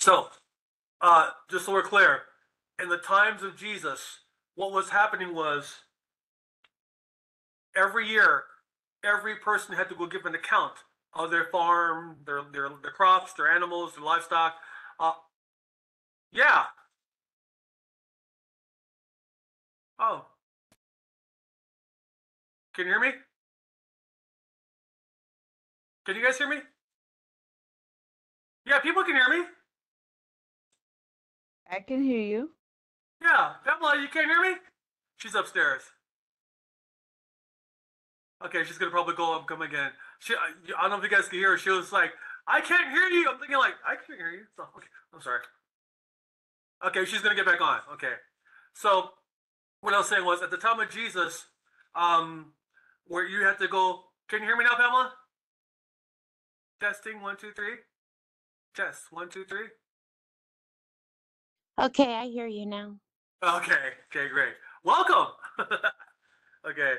So, uh, just so we're clear, in the times of Jesus, what was happening was every year, every person had to go give an account of their farm, their their, their crops, their animals, their livestock. Uh, yeah. Oh, can you hear me? Can you guys hear me? Yeah, people can hear me. I can hear you. Yeah, Pamela, you can't hear me? She's upstairs. Okay, she's gonna probably go up, come again. She, I don't know if you guys can hear her. She was like, "I can't hear you." I'm thinking like, "I can't hear you." So, okay, I'm sorry. Okay, she's gonna get back on. Okay, so what I was saying was at the time of Jesus, um, where you had to go. Can you hear me now, Pamela? Testing one two three. Test one two three. Okay, I hear you now. Okay, okay, great. Welcome. okay.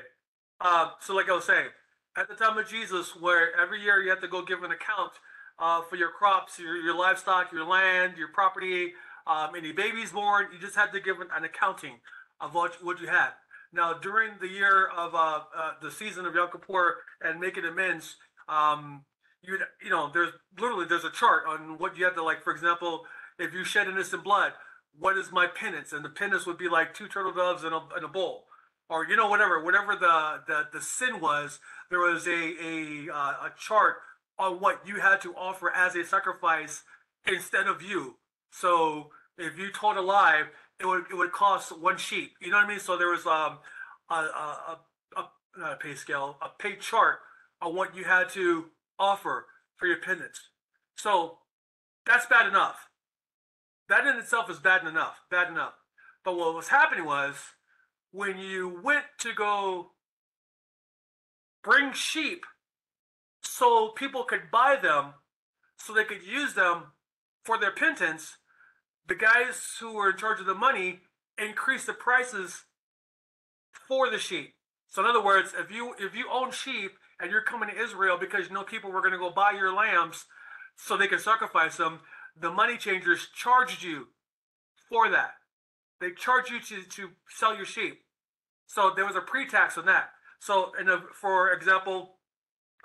Um, so like I was saying, at the time of Jesus, where every year you have to go give an account uh, for your crops, your, your livestock, your land, your property, um, any babies born, you just had to give an, an accounting of what, what you had. Now, during the year of uh, uh, the season of Yom Kippur and making amends, um, you you know, there's literally there's a chart on what you have to like. For example, if you shed innocent blood, what is my penance? And the penance would be like two turtle doves and a, in a bowl, or you know whatever whatever the the, the sin was. There was a a uh, a chart on what you had to offer as a sacrifice instead of you. So if you told a lie, it would it would cost one sheep. You know what I mean? So there was um a a, a, a pay scale, a pay chart on what you had to offer for your penance. So that's bad enough. That in itself is bad enough, bad enough. But what was happening was when you went to go bring sheep so people could buy them, so they could use them for their penance, the guys who were in charge of the money increased the prices for the sheep. So in other words, if you if you own sheep and you're coming to Israel because you know people were going to go buy your lambs so they can sacrifice them, the money changers charged you for that. They charge you to, to sell your sheep. So there was a pre-tax on that. So in a, uh, for example,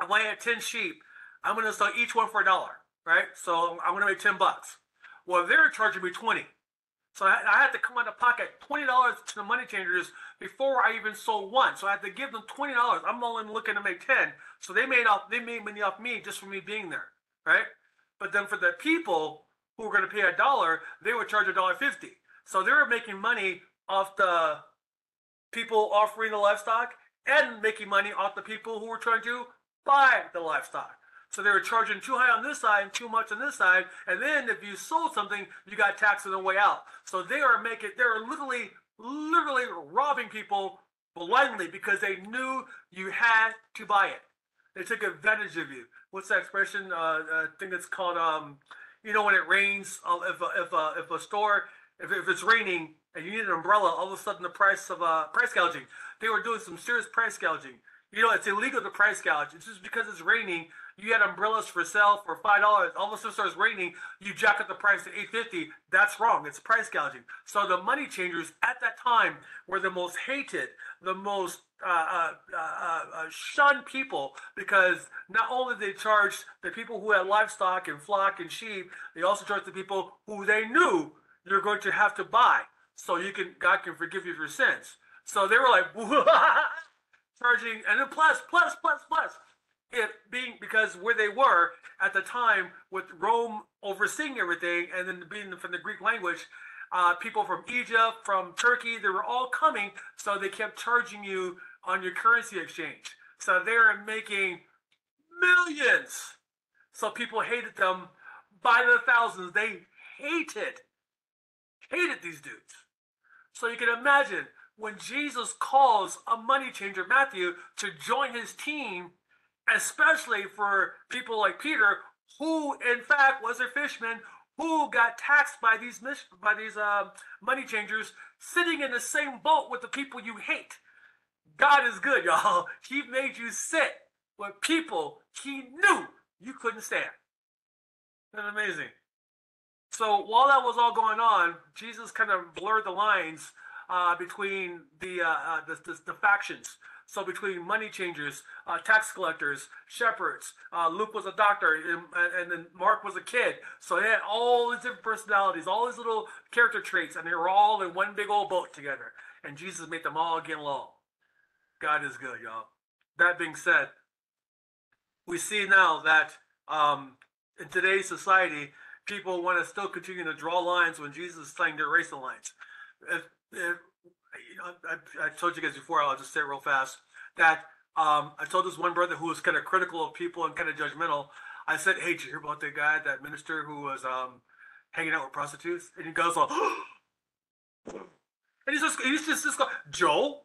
if I had 10 sheep, I'm going to sell each one for a dollar, right? So I'm going to make 10 bucks. Well, they're charging me 20. So I, I had to come out of pocket $20 to the money changers before I even sold one. So I had to give them $20. I'm only looking to make 10. So they made off they made money off me just for me being there, right? But then for the people who were going to pay a dollar, they would charge a dollar fifty. So they were making money off the people offering the livestock and making money off the people who were trying to buy the livestock. So they were charging too high on this side and too much on this side. And then if you sold something, you got taxed on the way out. So they are making, they are literally, literally robbing people blindly because they knew you had to buy it. They took advantage of you. What's that expression? Uh, I think it's called, um, you know, when it rains, uh, if, a, if, a, if a store, if, if it's raining and you need an umbrella, all of a sudden the price of uh, price gouging. They were doing some serious price gouging. You know, it's illegal to price gouge. It's just because it's raining. You had umbrellas for sale for five dollars. All of a sudden, starts raining. You jack up the price to eight fifty. That's wrong. It's price gouging. So the money changers at that time were the most hated, the most uh, uh, uh, uh, shunned people because not only they charged the people who had livestock and flock and sheep, they also charged the people who they knew you're going to have to buy, so you can God can forgive you for sins. So they were like charging, and then plus, plus, plus, plus, it being because where they were at the time with Rome overseeing everything, and then being from the Greek language, uh, people from Egypt, from Turkey, they were all coming, so they kept charging you on your currency exchange. So they were making millions. So people hated them by the thousands. They hated, hated these dudes. So you can imagine when Jesus calls a money changer, Matthew, to join his team, especially for people like Peter, who in fact was a fisherman, who got taxed by these by these uh, money changers, sitting in the same boat with the people you hate. God is good, y'all. He made you sit with people he knew you couldn't stand. Isn't amazing? So while that was all going on, Jesus kind of blurred the lines uh, between the, uh, uh, the, the, the factions. So between money changers, uh, tax collectors, shepherds, uh, Luke was a doctor, and, and, then Mark was a kid. So they had all these different personalities, all these little character traits, and they were all in one big old boat together. And Jesus made them all get along. God is good, y'all. That being said, we see now that um, in today's society, people want to still continue to draw lines when Jesus is trying to erase the lines. If, if, I, I, told you guys before, I'll just say it real fast, that um, I told this one brother who was kind of critical of people and kind of judgmental. I said, hey, did you hear about that guy, that minister who was um, hanging out with prostitutes? And he goes, well, and he's just, he's just, just go, Joe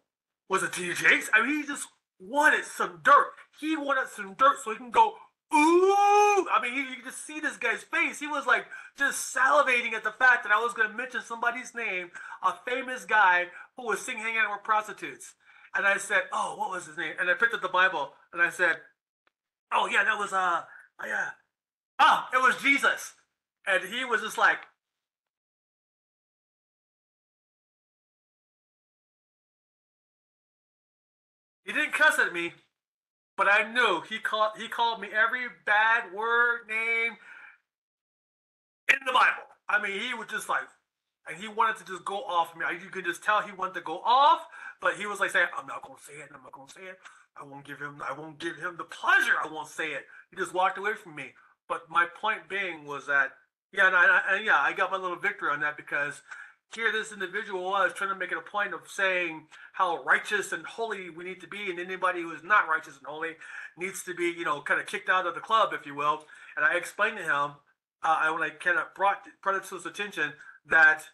was a TJ. I mean, he just wanted some dirt. He wanted some dirt so he can go, ooh. I mean, you, you can just see this guy's face. He was like just salivating at the fact that I was going to mention somebody's name, a famous guy who was singing hanging out with prostitutes. And I said, oh, what was his name? And I picked up the Bible and I said, oh, yeah, that was, uh, oh, yeah. Oh, it was Jesus. And he was just like, he didn't cuss at me, but I knew he called he called me every bad word name in the Bible. I mean, he was just like, and he wanted to just go off me. You could just tell he wanted to go off, but he was like saying, "I'm not gonna say it. I'm not gonna say it. I won't give him. I won't give him the pleasure. I won't say it." He just walked away from me. But my point being was that, yeah, and, I, and yeah, I got my little victory on that because here this individual was trying to make it a point of saying how righteous and holy we need to be, and anybody who is not righteous and holy needs to be, you know, kind of kicked out of the club, if you will. And I explained to him uh, when I kind of brought brought it to his attention that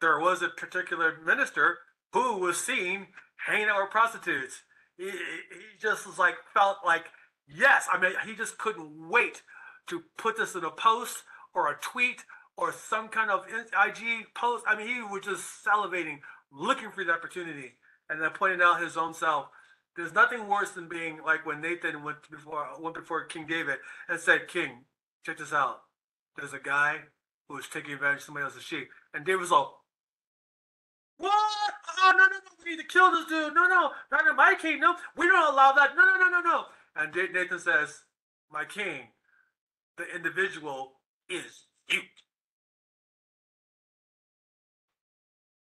there was a particular minister who was seen hanging out with prostitutes. He, he just was like felt like yes. I mean, he just couldn't wait to put this in a post or a tweet or some kind of IG post. I mean, he was just salivating, looking for the opportunity, and then pointing out his own self. There's nothing worse than being like when Nathan went before went before King David and said, "King, check this out. There's a guy who was taking advantage of somebody else's sheep," and David was like, "What? Oh no, no, no! We need to kill this dude! No, no, not in my kingdom. We don't allow that. No, no, no, no, no!" And Nathan says, "My king, the individual is you."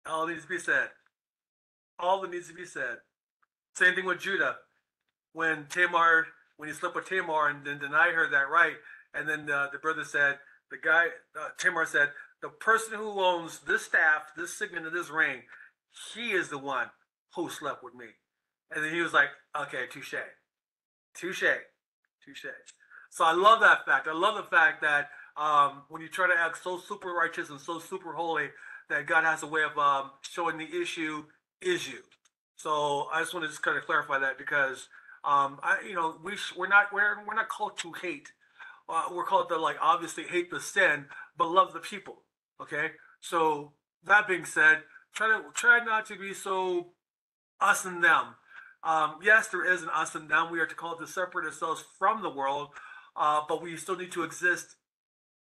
All needs to be said. All that needs to be said. Same thing with Judah. When Tamar, when he slept with Tamar and then denied her that right, and then uh, the brother said, the guy, uh, Tamar said, the person who owns this staff, this signet, and this ring, he is the one who slept with me. And then he was like, okay, touche. Touche. Touche. So I love that fact. I love the fact that um, when you try to act so super righteous and so super holy, that God has a way of um, showing the issue is you. So I just want to just kind of clarify that because um, I, you know, we we're not we're we're not called to hate. Uh, we're called to like obviously hate the sin, but love the people. Okay. So that being said, try to try not to be so us and them. Um, yes, there is an us and them. We are to call to separate ourselves from the world, uh, but we still need to exist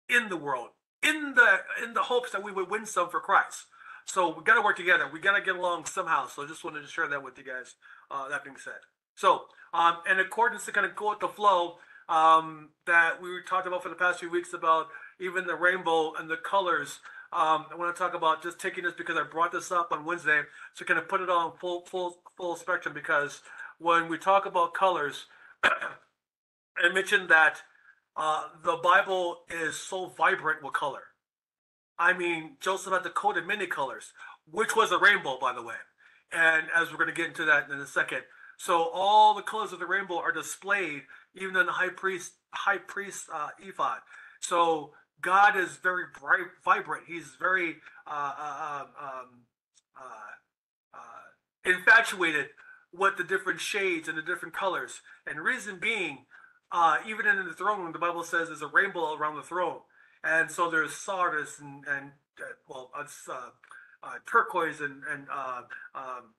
in the world in the in the hopes that we would win some for Christ. So we got to work together. We got to get along somehow. So I just wanted to share that with you guys. Uh, that being said, so um, in accordance to kind of go with the flow um, that we talked about for the past few weeks about even the rainbow and the colors. Um, I want to talk about just taking this because I brought this up on Wednesday, so kind of put it on full full full spectrum because when we talk about colors, I mentioned that uh, the Bible is so vibrant with color. I mean, Joseph had the coat in many colors, which was a rainbow, by the way. And as we're going to get into that in a second, so all the colors of the rainbow are displayed, even in the high priest high priest uh, ephod. So God is very bright, vibrant. He's very uh, uh, um, um uh, uh, infatuated with the different shades and the different colors. And reason being, uh, even in the throne room, the Bible says there's a rainbow around the throne, and so there's sardis and and well, it's turquoise and and uh, um,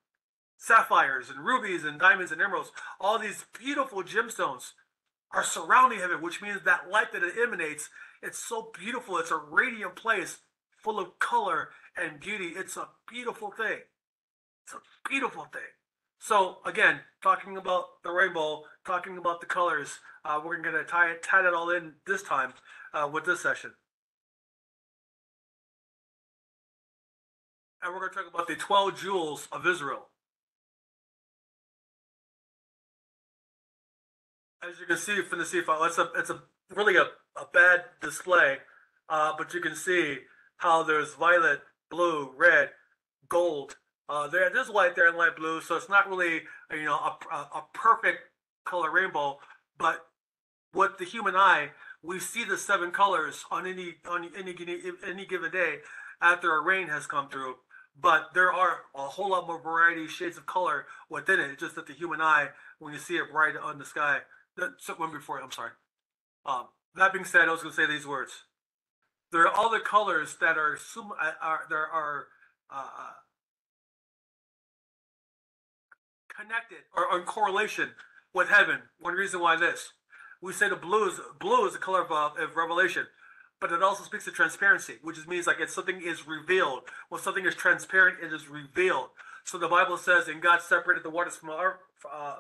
sapphires and rubies and diamonds and emeralds, all these beautiful gemstones. Are surrounding heaven, which means that light that it emanates, it's so beautiful. It's a radiant place full of color and beauty. It's a beautiful thing. It's a beautiful thing. So again, talking about the rainbow, talking about the colors, uh, we're going to tie it, tie it all in this time uh, with this session. And we're going to talk about the 12 jewels of Israel. As you can see from the C file, it's a, it's a really a, a bad display, uh, but you can see how there's violet, blue, red, gold. Uh, there, there's white there and light blue, so it's not really you know a, a, a perfect color rainbow. But with the human eye, we see the seven colors on any on any any given day after a rain has come through. But there are a whole lot more variety shades of color within it. It's just that the human eye, when you see it bright on the sky, so one before. I'm sorry. Um, that being said, I was going to say these words. There are other colors that are uh, are there are uh, uh, connected or in correlation with heaven. One reason why this we say the blue is blue is the color of, uh, of revelation, but it also speaks to transparency, which means like if something is revealed, when something is transparent, it is revealed. So the Bible says, "And God separated the waters from our uh,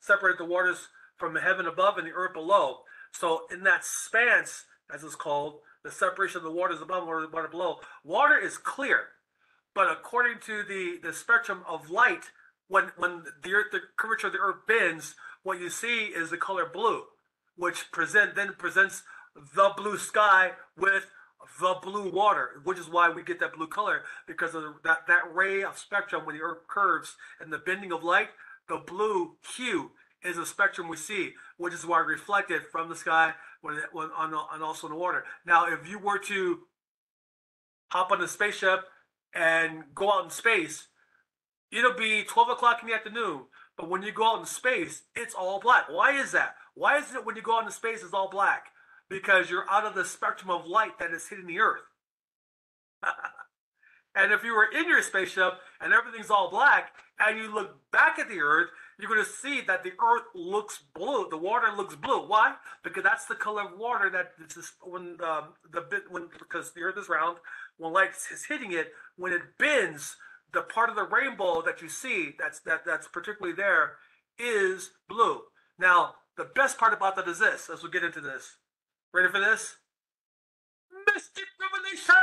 separated the waters from the heaven above and the earth below." So in that spans, as it's called, the separation of the waters above and water below. Water is clear, but according to the, the spectrum of light, when when the earth the curvature of the earth bends, what you see is the color blue, which present then presents the blue sky with the blue water, which is why we get that blue color because of that that ray of spectrum when the earth curves and the bending of light, the blue hue is a spectrum we see, which is why reflected from the sky when, when on, on also in the water. Now, if you were to hop on a spaceship and go out in space, it'll be 12 o'clock in the afternoon. But when you go out in space, it's all black. Why is that? Why is it when you go out in space, it's all black? Because you're out of the spectrum of light that is hitting the earth. and if you were in your spaceship and everything's all black, and you look back at the earth, you're going to see that the earth looks blue. The water looks blue. Why? Because that's the color of water that is when um, the bit when because the earth is round. When light is hitting it, when it bends, the part of the rainbow that you see that's that that's particularly there is blue. Now, the best part about that is this. As we get into this, ready for this? Mystic revelation.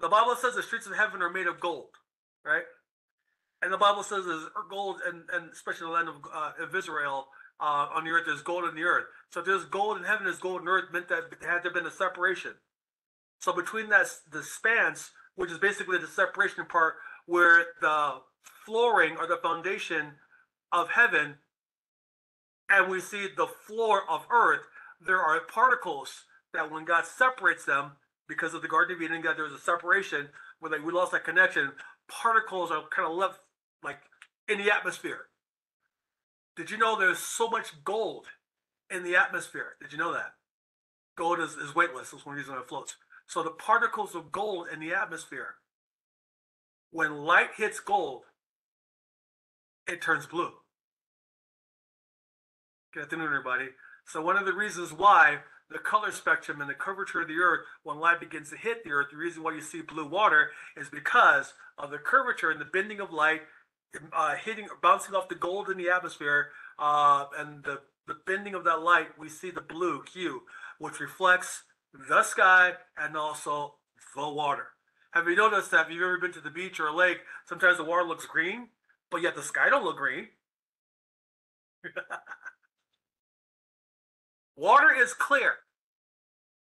The Bible says the streets of heaven are made of gold, right? And the Bible says there's gold, and, and especially the land of, uh, of Israel uh, on the earth, there's gold in the earth. So if there's gold in heaven, there's gold in earth, meant that there had to have been a separation. So between that the spans, which is basically the separation part, where the flooring or the foundation of heaven, and we see the floor of earth, there are particles that when God separates them, because of the Garden of Eden, God, there was a separation where like we lost that connection. Particles are kind of left like in the atmosphere. Did you know there's so much gold in the atmosphere? Did you know that? Gold is, is weightless. That's one reason it floats. So the particles of gold in the atmosphere, when light hits gold, it turns blue. Good afternoon, everybody. So one of the reasons why the color spectrum and the curvature of the earth when light begins to hit the earth, the reason why you see blue water is because of the curvature and the bending of light uh, hitting, bouncing off the gold in the atmosphere, uh, and the, the bending of that light, we see the blue hue, which reflects the sky and also the water. Have you noticed that if you've ever been to the beach or a lake, sometimes the water looks green, but yet the sky don't look green? water is clear.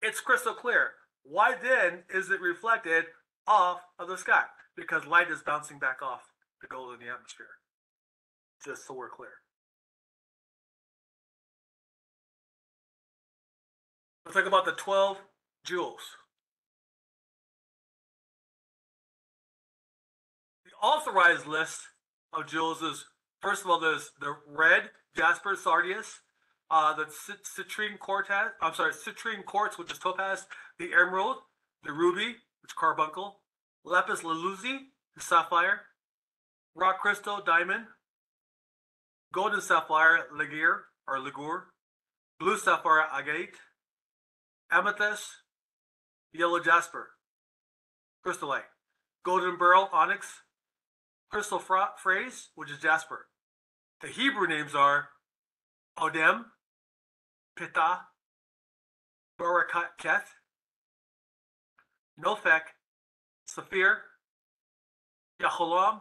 It's crystal clear. Why then is it reflected off of the sky? Because light is bouncing back off the gold in the atmosphere. Just so we're clear. Let's talk about the 12 jewels. The authorized list of jewels is first of all, there's the red jasper sardius, uh, the citrine quartz, I'm sorry, citrine quartz, which is topaz, the emerald, the ruby, which is carbuncle, lapis lazuli, the sapphire, rock crystal, diamond, golden sapphire, ligure or ligure, blue sapphire, agate, amethyst, yellow jasper, chrysolite, golden beryl, onyx, crystal fra- phrase, which is jasper. The Hebrew names are Odem, Pittah, Baraketh, Nophek, Saphir, Yaholam,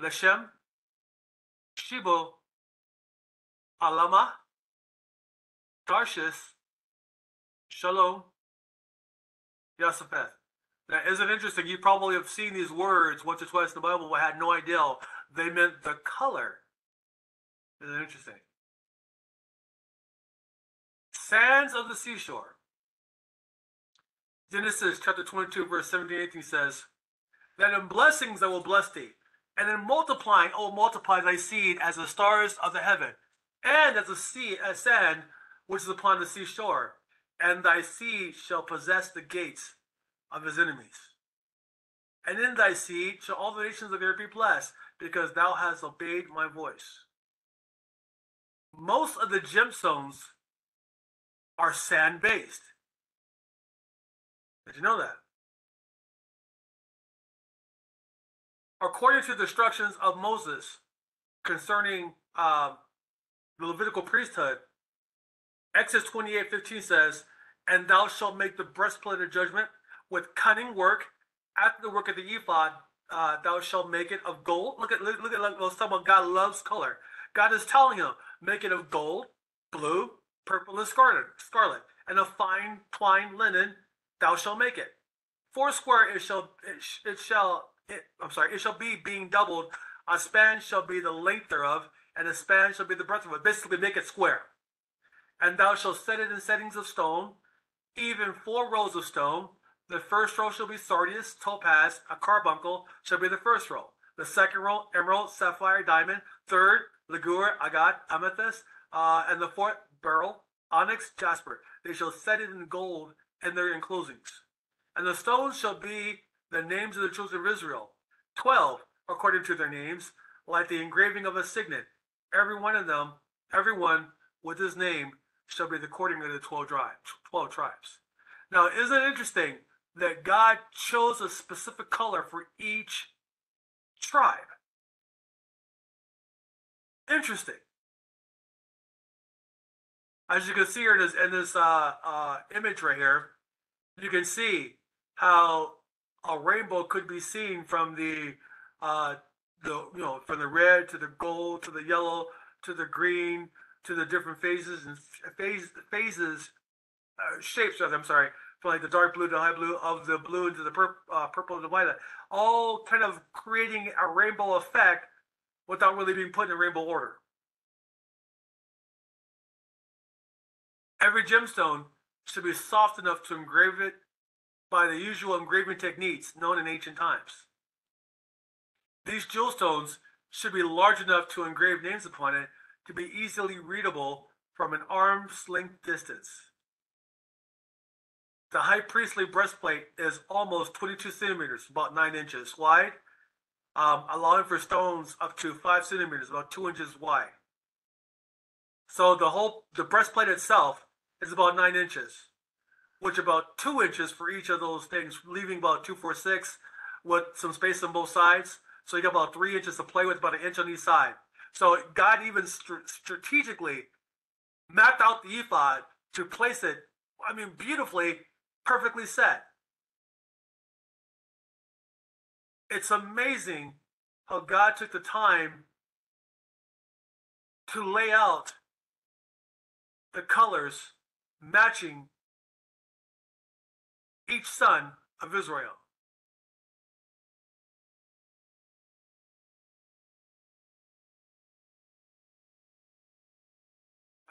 Leshem, Shibo, Alama, Tarshish, Shalom, Yosefeth. Now, isn't interesting? You probably have seen these words once or twice in the Bible, but had no idea they meant the color. Isn't interesting? Sands of the seashore. Genesis chapter 22, verse 17 18 says, That in blessings I will bless thee, and in multiplying oh, multiply thy seed as the stars of the heaven, and as the sea as sand which is upon the seashore, and thy seed shall possess the gates of his enemies. And in thy seed shall all the nations of the earth be blessed, because thou hast obeyed my voice. Most of the gemstones are sand based. Did you know that? According to the instructions of Moses concerning uh, the Levitical priesthood, Exodus 28 15 says, And thou shalt make the breastplate of judgment with cunning work. After the work of the ephod, uh, thou shalt make it of gold. Look at look, look at look, someone God loves color. God is telling him, make it of gold, blue, purple, and scarlet, scarlet, and of fine twined linen. Thou shalt make it. Four square it shall it, sh- it shall it, I'm sorry it shall be being doubled. A span shall be the length thereof, and a span shall be the breadth of it. Basically, make it square. And thou shalt set it in settings of stone, even four rows of stone. The first row shall be sardius, topaz, a carbuncle shall be the first row. The second row, emerald, sapphire, diamond. Third, ligure, agate, amethyst. Uh, and the fourth, beryl, onyx, jasper. They shall set it in gold in their enclosings. And the stones shall be the names of the children of Israel. Twelve, according to their names, like the engraving of a signet. Every one of them, every one with his name, shall be according to the twelve tribes. Twelve tribes. Now, isn't it interesting that God chose a specific color for each tribe? Interesting. As you can see here in this, in this uh, uh, image right here, you can see how a rainbow could be seen from the uh, the you know from the red to the gold to the yellow to the green to the different phases and phase phases uh, shapes of them. Sorry, from like the dark blue to the high blue of the blue into the pur- uh, purple to the violet, all kind of creating a rainbow effect without really being put in rainbow order. Every gemstone should be soft enough to engrave it by the usual engraving techniques known in ancient times. These jewel stones should be large enough to engrave names upon it to be easily readable from an arm's length distance. The high priestly breastplate is almost 22 centimeters, about 9 inches wide, um, allowing for stones up to 5 centimeters, about 2 inches wide. So the whole the breastplate itself is about 9 inches, which about 2 inches for each of those things, leaving about 246 with some space on both sides. So you got about 3 inches to play with, about an inch on each side. So God even str- strategically mapped out the ephod to place it, I mean, beautifully, perfectly set. It's amazing how God took the time to lay out the colors matching each son of Israel.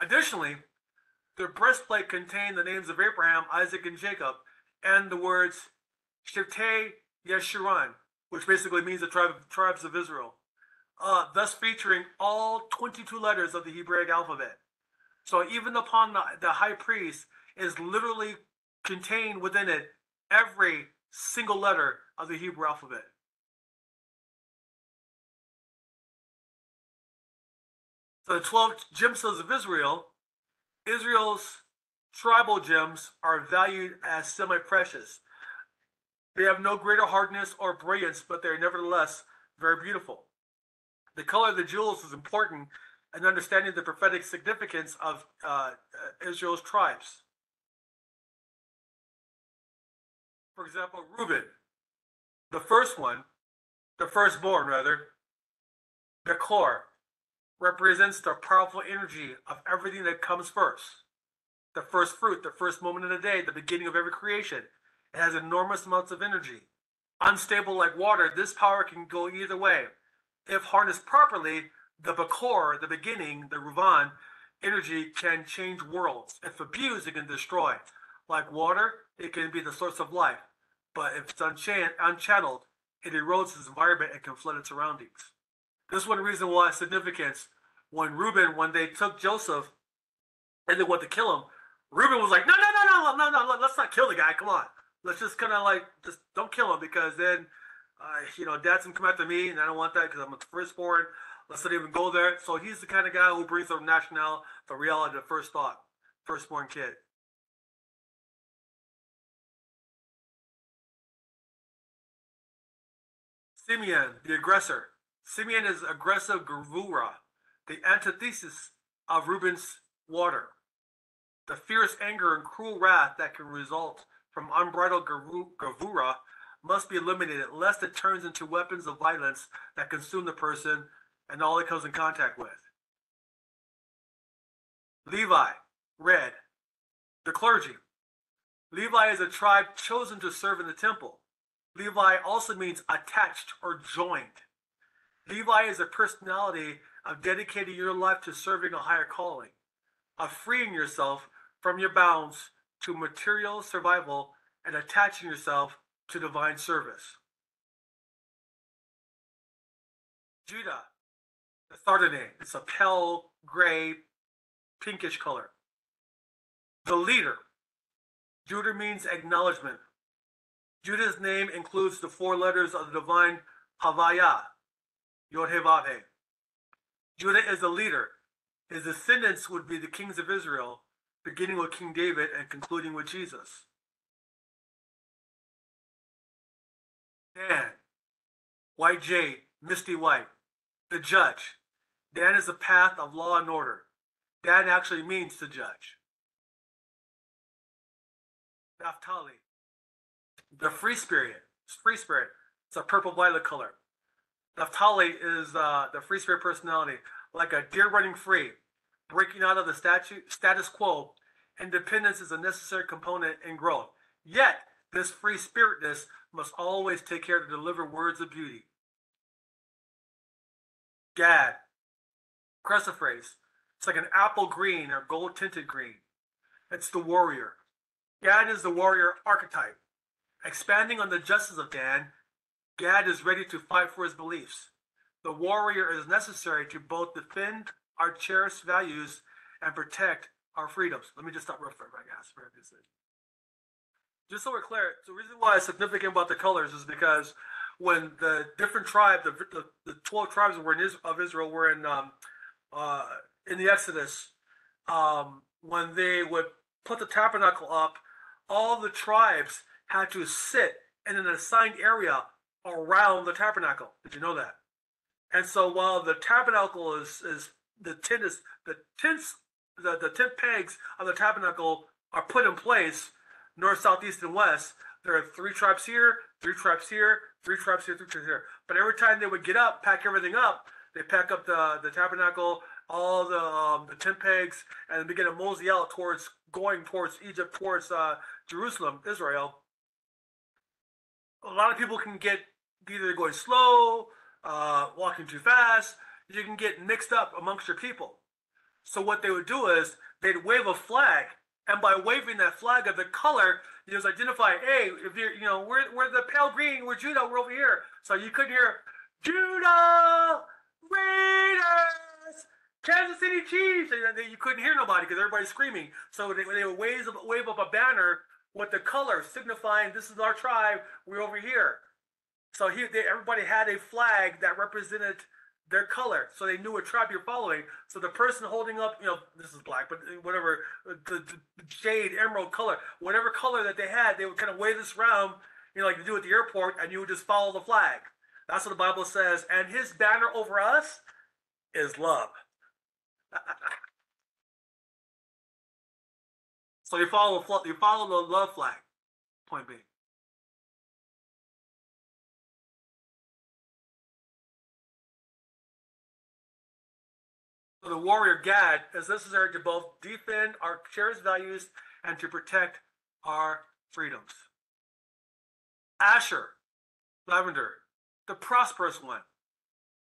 Additionally, the breastplate contained the names of Abraham, Isaac, and Jacob, and the words Shivtei Yeshurun, which basically means the tribe, tribes of Israel, uh, thus featuring all 22 letters of the Hebraic alphabet. So even upon the, the high priest is literally contained within it every single letter of the Hebrew alphabet. So the 12 gemstones of Israel, Israel's tribal gems are valued as semi precious. They have no greater hardness or brilliance, but they're nevertheless very beautiful. The color of the jewels is important in understanding the prophetic significance of uh, Israel's tribes. For example, Reuben, the first one, the firstborn rather, the core, represents the powerful energy of everything that comes first. The first fruit, the first moment of the day, the beginning of every creation. It has enormous amounts of energy. Unstable like water, this power can go either way. If harnessed properly, the Bakor, the beginning, the Ruvan, energy can change worlds. If abused, it can destroy. Like water, it can be the source of life. But if it's unchan- unchanneled, it erodes its environment and can flood its surroundings. This is one reason why significance. When Reuben, when they took Joseph and they wanted to kill him, Reuben was like, no, no, no, no, no, no, let's not kill the guy. Come on. Let's just kind of like, just don't kill him because then, uh, you know, dad's going to come after me and I don't want that because I'm a firstborn. Let's not even go there. So he's the kind of guy who brings the national, the reality, the first thought, firstborn kid. Simeon, the aggressor. Simeon is aggressive Gavura, the antithesis of Reuben's water. The fierce anger and cruel wrath that can result from unbridled Gavura must be eliminated lest it turns into weapons of violence that consume the person and all it comes in contact with. Levi, red, the clergy. Levi is a tribe chosen to serve in the temple. Levi also means attached or joined. Levi is a personality of dedicating your life to serving a higher calling, of freeing yourself from your bounds to material survival and attaching yourself to divine service. Judah, the Sardane, it's a pale gray, pinkish color. The leader. Judah means acknowledgement. Judah's name includes the four letters of the divine Havaya, Yod He Judah is the leader. His descendants would be the kings of Israel, beginning with King David and concluding with Jesus. Dan, white jade, misty white, the judge. Dan is the path of law and order. Dan actually means to judge. Naphtali, the free spirit, free spirit. It's a purple violet color. Naphtali is uh, the free spirit personality, like a deer running free, breaking out of the statute, status quo. Independence is a necessary component in growth. Yet, this free spiritness must always take care to deliver words of beauty. Gad, chrysoprase. It's like an apple green or gold tinted green. It's the warrior. Gad is the warrior archetype. Expanding on the justice of Dan, Gad is ready to fight for his beliefs. The warrior is necessary to both defend our cherished values and protect our freedoms. Let me just stop real quick, I guess. Just so we're clear, the reason why it's significant about the colors is because when the different tribes, the, the, the 12 tribes were in of Israel were in um, uh, in the Exodus, um, when they would put the tabernacle up, all the tribes had to sit in an assigned area around the tabernacle. Did you know that? And so while the tabernacle is is the tent is the tents the, the tent pegs of the tabernacle are put in place north, south, east, and west. There are three tribes here, three tribes here, three tribes here, three tribes here. But every time they would get up, pack everything up, they pack up the, the tabernacle, all the um, the tent pegs, and begin to mosey out towards going towards Egypt, towards uh, Jerusalem, Israel. A lot of people can get either going slow, uh, walking too fast. You can get mixed up amongst your people. So what they would do is they'd wave a flag, and by waving that flag of the color, you just identify, hey, if you're, you know, we're, we're the pale green, we're Judah, we're over here. So you couldn't hear Judah Raiders, Kansas City Chiefs, and you couldn't hear nobody because everybody's screaming. So they, they would wave, wave up a banner with the color signifying this is our tribe, we're over here. So he, they, everybody had a flag that represented their color, so they knew what tribe you're following. So the person holding up, you know, this is black, but uh, whatever, uh, the, the jade, emerald color, whatever color that they had, they would kind of wave this around, you know, like you do at the airport, and you would just follow the flag. That's what the Bible says. And his banner over us is love. so you follow you follow the love flag. Point being. the warrior Gad is necessary to both defend our cherished values and to protect our freedoms. Asher, lavender, the prosperous one.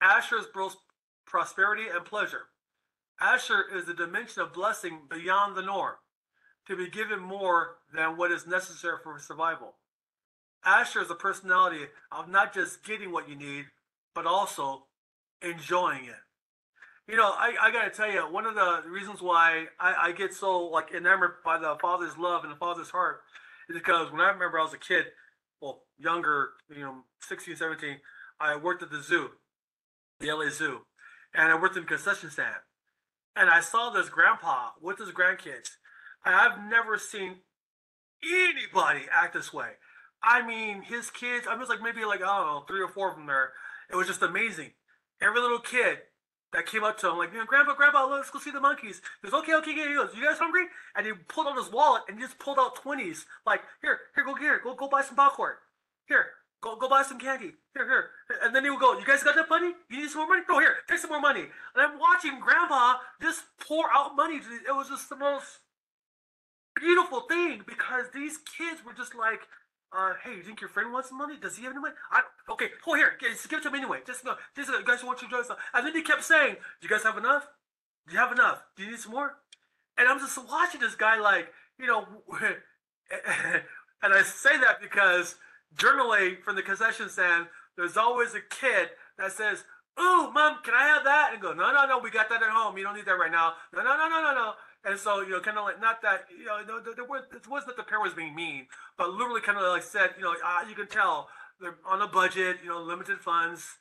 Asher both prosperity and pleasure. Asher is the dimension of blessing beyond the norm, to be given more than what is necessary for survival. Asher is a personality of not just getting what you need, but also enjoying it. You know, I, I gotta tell you, one of the reasons why I, I get so like enamored by the father's love and the father's heart is because when I remember I was a kid, well, younger, you know, 16, 17, I worked at the zoo, the LA Zoo, and I worked in the concession stand. And I saw this grandpa with his grandkids. I've never seen anybody act this way. I mean, his kids, I was like maybe like, I don't know, three or four of them there. It was just amazing. Every little kid that came up to him, like, you know, Grandpa, Grandpa, let's go see the monkeys. He goes, okay, okay, okay. He goes, you guys hungry? And he pulled out his wallet and he just pulled out 20s. Like, here, here, go here, go, go buy some popcorn. Here, go, go buy some candy. Here, here. And then he would go, you guys got that money? You need some more money? Go here, take some more money. And I'm watching Grandpa just pour out money. It was just the most beautiful thing because these kids were just like, uh, hey, you think your friend wants some money? Does he have any money? I okay. hold here, give it to him anyway. Just no, just uh, you guys want your drugs. And then he kept saying, "Do you guys have enough? Do you have enough? Do you need some more?" And I'm just watching this guy like, you know, and I say that because generally from the concession stand, there's always a kid that says, "Ooh, mom, can I have that?" And go, "No, no, no, we got that at home. You don't need that right now. No, no, no, no, no, no." And so, you know, kind of like, not that, you know, there, was, it wasn't that the parent was being mean, but literally kind of like said, you know, ah, you can tell they're on a budget, you know, limited funds.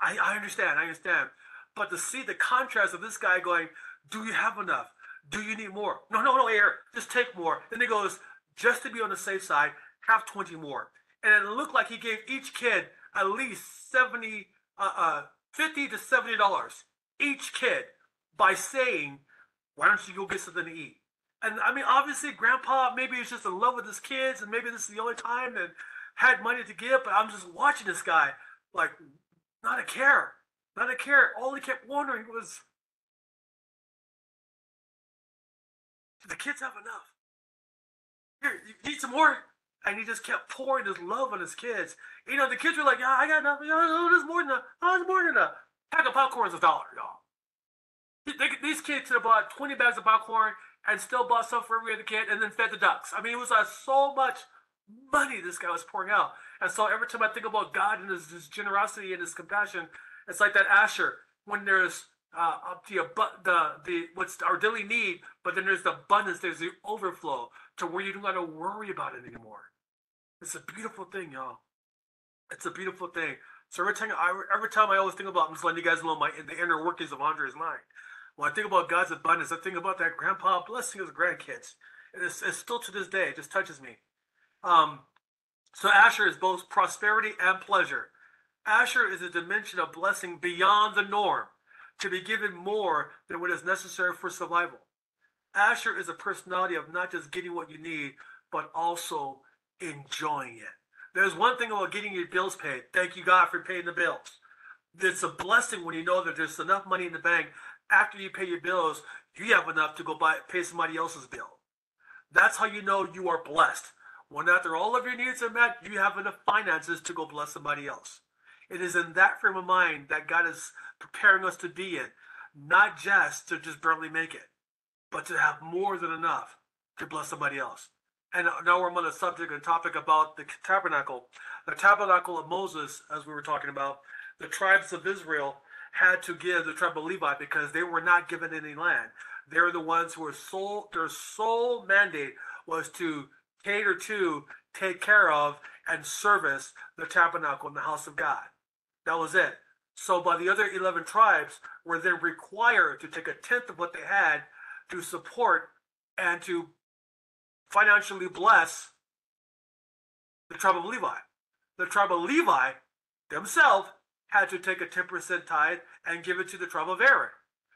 I, I understand, I understand. But to see the contrast of this guy going, do you have enough? Do you need more? No, no, no, air. Just take more. Then he goes, just to be on the safe side, have 20 more. And it looked like he gave each kid at least 70, uh, uh, 50 to $70 each kid by saying, why don't you go get something to eat? And I mean, obviously, Grandpa maybe he's just in love with his kids, and maybe this is the only time that had money to give. But I'm just watching this guy, like, not a care, not a care. All he kept wondering was, do the kids have enough? Here, you need some more. And he just kept pouring his love on his kids. You know, the kids were like, yeah, I got enough. Oh, there's more than enough. Oh, there's more than enough. Pack of popcorn's a dollar, y'all. These kids have bought 20 bags of popcorn and still bought some for every other kid and then fed the ducks. I mean, it was uh, so much money this guy was pouring out. And so every time I think about God and his, his generosity and his compassion, it's like that Asher when there's uh, the, the the what's our daily need, but then there's the abundance, there's the overflow to where you don't got to worry about it anymore. It's a beautiful thing, y'all. It's a beautiful thing. So every time I every time I always think about, I'm just letting you guys know my the inner workings of Andre's mind. When I think about God's abundance, I think about that grandpa blessing his grandkids. And it's, it's still to this day, it just touches me. Um, so Asher is both prosperity and pleasure. Asher is a dimension of blessing beyond the norm, to be given more than what is necessary for survival. Asher is a personality of not just getting what you need, but also enjoying it. There's one thing about getting your bills paid. Thank you, God, for paying the bills. It's a blessing when you know that there's enough money in the bank after you pay your bills, you have enough to go buy pay somebody else's bill. That's how you know you are blessed. When after all of your needs are met, you have enough finances to go bless somebody else. It is in that frame of mind that God is preparing us to be in, not just to just barely make it, but to have more than enough to bless somebody else. And now we're on the subject and topic about the tabernacle. The tabernacle of Moses, as we were talking about, the tribes of Israel had to give the tribe of Levi because they were not given any land. They're the ones who were sole, their sole mandate was to cater to, take care of, and service the tabernacle in the house of God. That was it. So by the other 11 tribes were then required to take a tenth of what they had to support and to financially bless the tribe of Levi. The tribe of Levi themselves had to take a 10% tithe and give it to the tribe of Aaron.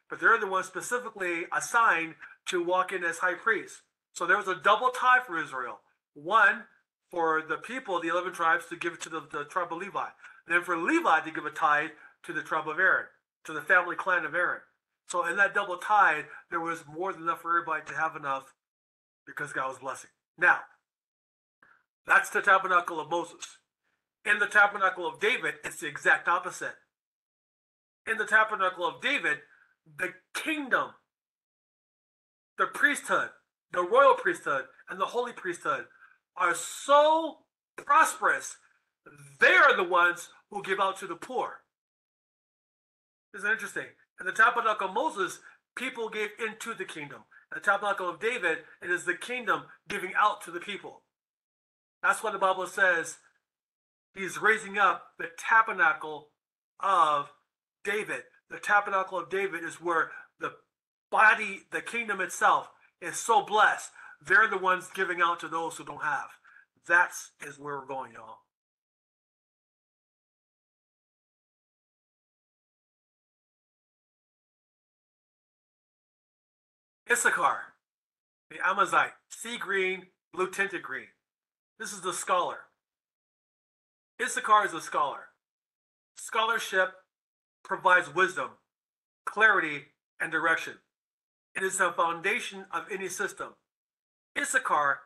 But they're the ones specifically assigned to walk in as high priests. So there was a double tithe for Israel. One for the people, the 11 tribes, to give it to the, the tribe of Levi. Then for Levi to give a tithe to the tribe of Aaron, to the family clan of Aaron. So in that double tithe, there was more than enough for everybody to have enough because God was blessing. Now, that's the tabernacle of Moses. In the tabernacle of David, it's the exact opposite. In the tabernacle of David, the kingdom, the priesthood, the royal priesthood, and the holy priesthood are so prosperous, they are the ones who give out to the poor. Isn't interesting? In the tabernacle of Moses, people gave into the kingdom. In the tabernacle of David, it is the kingdom giving out to the people. That's what the Bible says. He's raising up the tabernacle of David. The tabernacle of David is where the body, the kingdom itself, is so blessed. They're the ones giving out to those who don't have. That's is where we're going, y'all. Issachar, the Amazonite, sea green, blue tinted green. This is the scholar. Issachar is a scholar. Scholarship provides wisdom, clarity, and direction. It is the foundation of any system. Issachar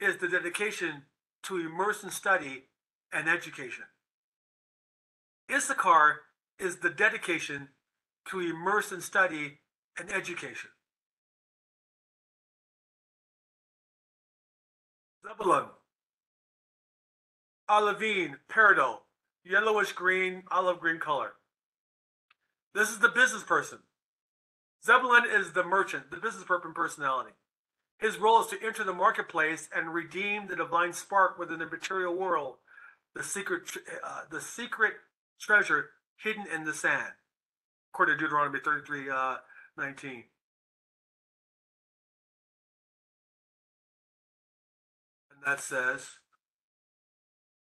is the dedication to immerse in study and education. Issachar is the dedication to immerse in study and education. Zebulun, olivine, peridot, yellowish green, olive green color. This is the business person. Zebulun is the merchant, the business person personality. His role is to enter the marketplace and redeem the divine spark within the material world, the secret, uh, the secret treasure hidden in the sand, according to Deuteronomy 33, uh, 19. that says,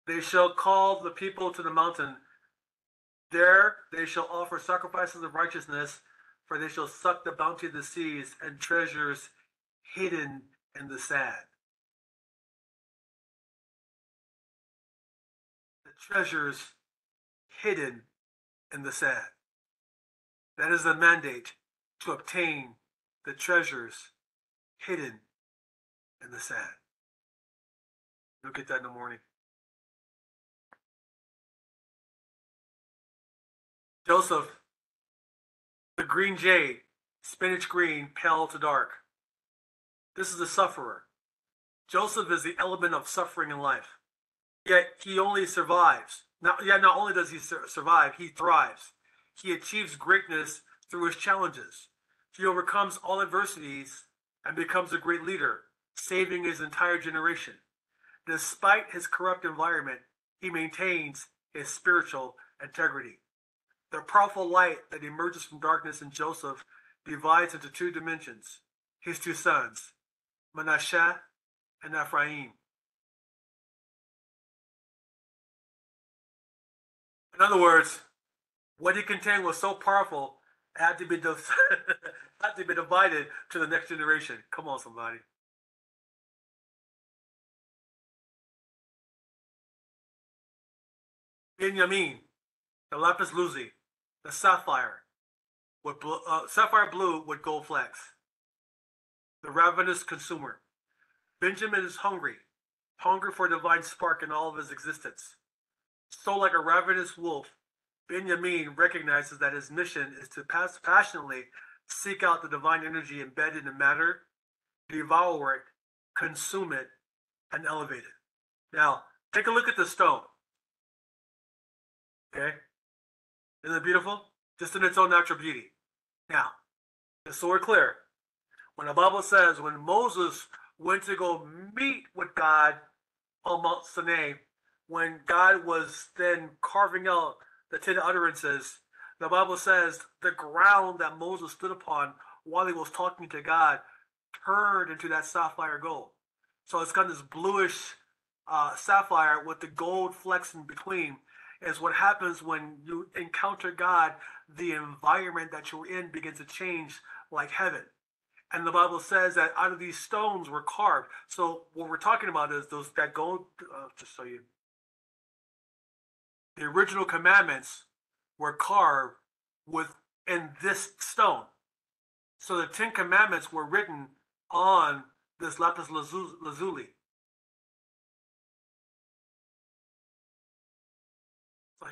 They shall call the people to the mountain. There they shall offer sacrifices of righteousness, for they shall suck the bounty of the seas and treasures hidden in the sand. The treasures hidden in the sand. That is the mandate to obtain the treasures hidden in the sand. You'll get that in the morning. Joseph, the green jade, spinach green, pale to dark. This is the sufferer. Joseph is the element of suffering in life. Yet he only survives. Not, yet not only does he sur- survive, he thrives. He achieves greatness through his challenges. He overcomes all adversities and becomes a great leader, saving his entire generation. Despite his corrupt environment, he maintains his spiritual integrity. The powerful light that emerges from darkness in Joseph divides into two dimensions his two sons, Manasseh and Ephraim. In other words, what he contained was so powerful, it had to be, had to be divided to the next generation. Come on, somebody. Benjamin, the lapis lazuli, the sapphire, with uh, sapphire blue with gold flecks. The ravenous consumer. Benjamin is hungry, hungry for divine spark in all of his existence. So, like a ravenous wolf, Benjamin recognizes that his mission is to pass passionately seek out the divine energy embedded in matter, devour it, consume it, and elevate it. Now, take a look at the stone. Okay? Isn't it beautiful? Just in its own natural beauty. Now, just so we're clear, when the Bible says when Moses went to go meet with God on Mount Sinai, when God was then carving out the ten utterances, the Bible says the ground that Moses stood upon while he was talking to God turned into that sapphire gold. So it's got this bluish uh, sapphire with the gold flecks in between. Is what happens when you encounter God. The environment that you're in begins to change like heaven. And the Bible says that out of these stones were carved. So what we're talking about is those that go, Uh, just so you, the original commandments were carved within this stone. So the Ten Commandments were written on this lapis lazuli.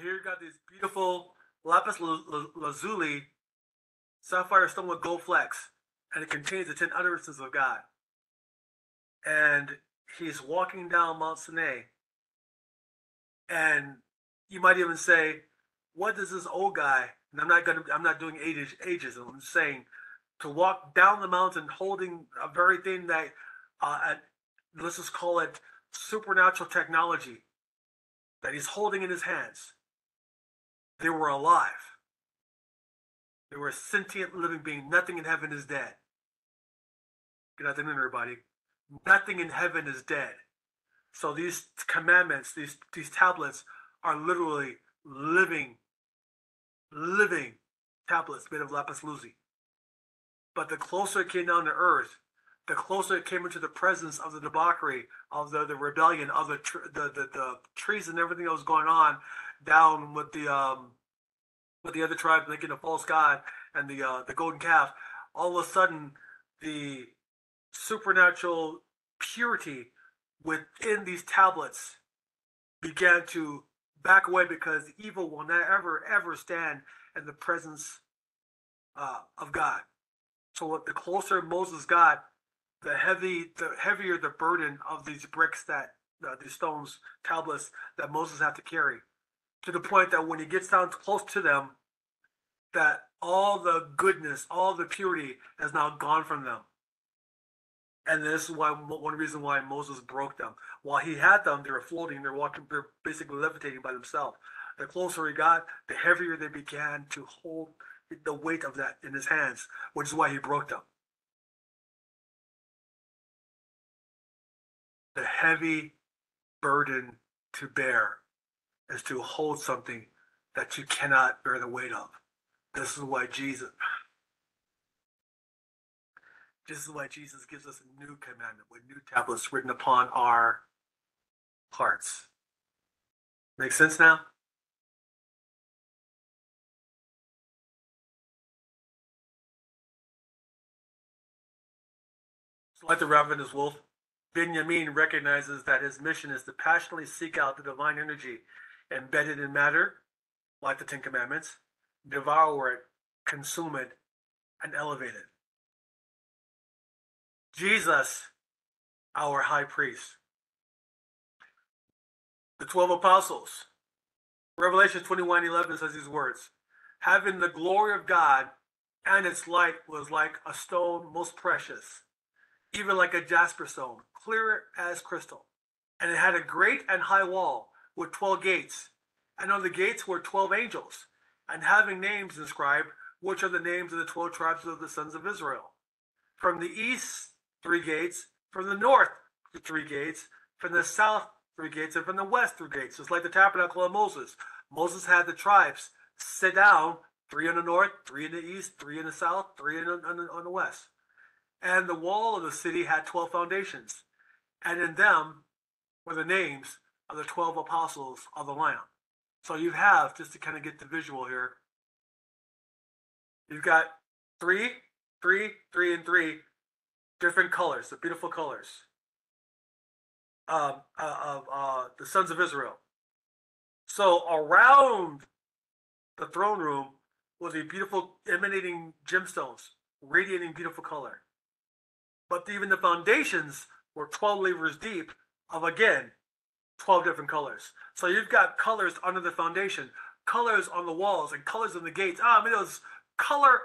Here you got these beautiful lapis lazuli sapphire stone with gold flecks, and it contains the ten utterances of God. And he's walking down Mount Sinai, and you might even say, "What does this old guy?" And I'm not gonna, I'm not doing ages, ages. I'm saying to walk down the mountain holding a very thing that, uh, at, let's just call it supernatural technology that he's holding in his hands. They were alive. They were a sentient living being. Nothing in heaven is dead. Good afternoon, everybody. Nothing in heaven is dead. So these commandments, these these tablets, are literally living, living tablets made of lapis lazuli. But the closer it came down to earth, the closer it came into the presence of the debauchery, of the, the rebellion, of the, the, the the trees and everything that was going on down with the um with the other tribes making a false god and the uh, the golden calf. All of a sudden, the supernatural purity within these tablets began to back away because evil will not ever ever stand in the presence uh, of God. So the closer Moses got, the heavy, the heavier the burden of these bricks that uh, these stones, tablets that Moses had to carry, to the point that when he gets down close to them, that all the goodness, all the purity has now gone from them. And this is why one reason why Moses broke them. While he had them, they were floating, they're walking, they're basically levitating by themselves. The closer he got, the heavier they began to hold the weight of that in his hands, which is why he broke them. The heavy burden to bear is to hold something that you cannot bear the weight of. This is why Jesus this is why Jesus gives us a new commandment with new tablets written upon our hearts. Make sense now? like the ravenous wolf, Benjamin recognizes that his mission is to passionately seek out the divine energy embedded in matter, like the Ten Commandments, devour it, consume it, and elevate it. Jesus, our high priest. The 12 apostles. Revelation 21 11 says these words Having the glory of God and its light was like a stone most precious even like a jasper stone, clear as crystal. And it had a great and high wall with 12 gates. And on the gates were 12 angels, and having names inscribed, which are the names of the 12 tribes of the sons of Israel. From the east, three gates. From the north, three gates. From the south, three gates. And from the west, three gates. It's like the tabernacle of Moses. Moses had the tribes sit down, three in the north, three in the east, three in the south, three in on, the, on the west. And the wall of the city had 12 foundations, and in them were the names of the 12 apostles of the Lamb. So you have, just to kind of get the visual here, you've got three, three, three, and three different colors, the beautiful colors um, uh, of uh, the sons of Israel. So around the throne room was a beautiful emanating gemstones, radiating beautiful color. But even the foundations were 12 layers deep of, again, 12 different colors. So you've got colors under the foundation, colors on the walls, and colors on the gates. Ah, I mean, there's color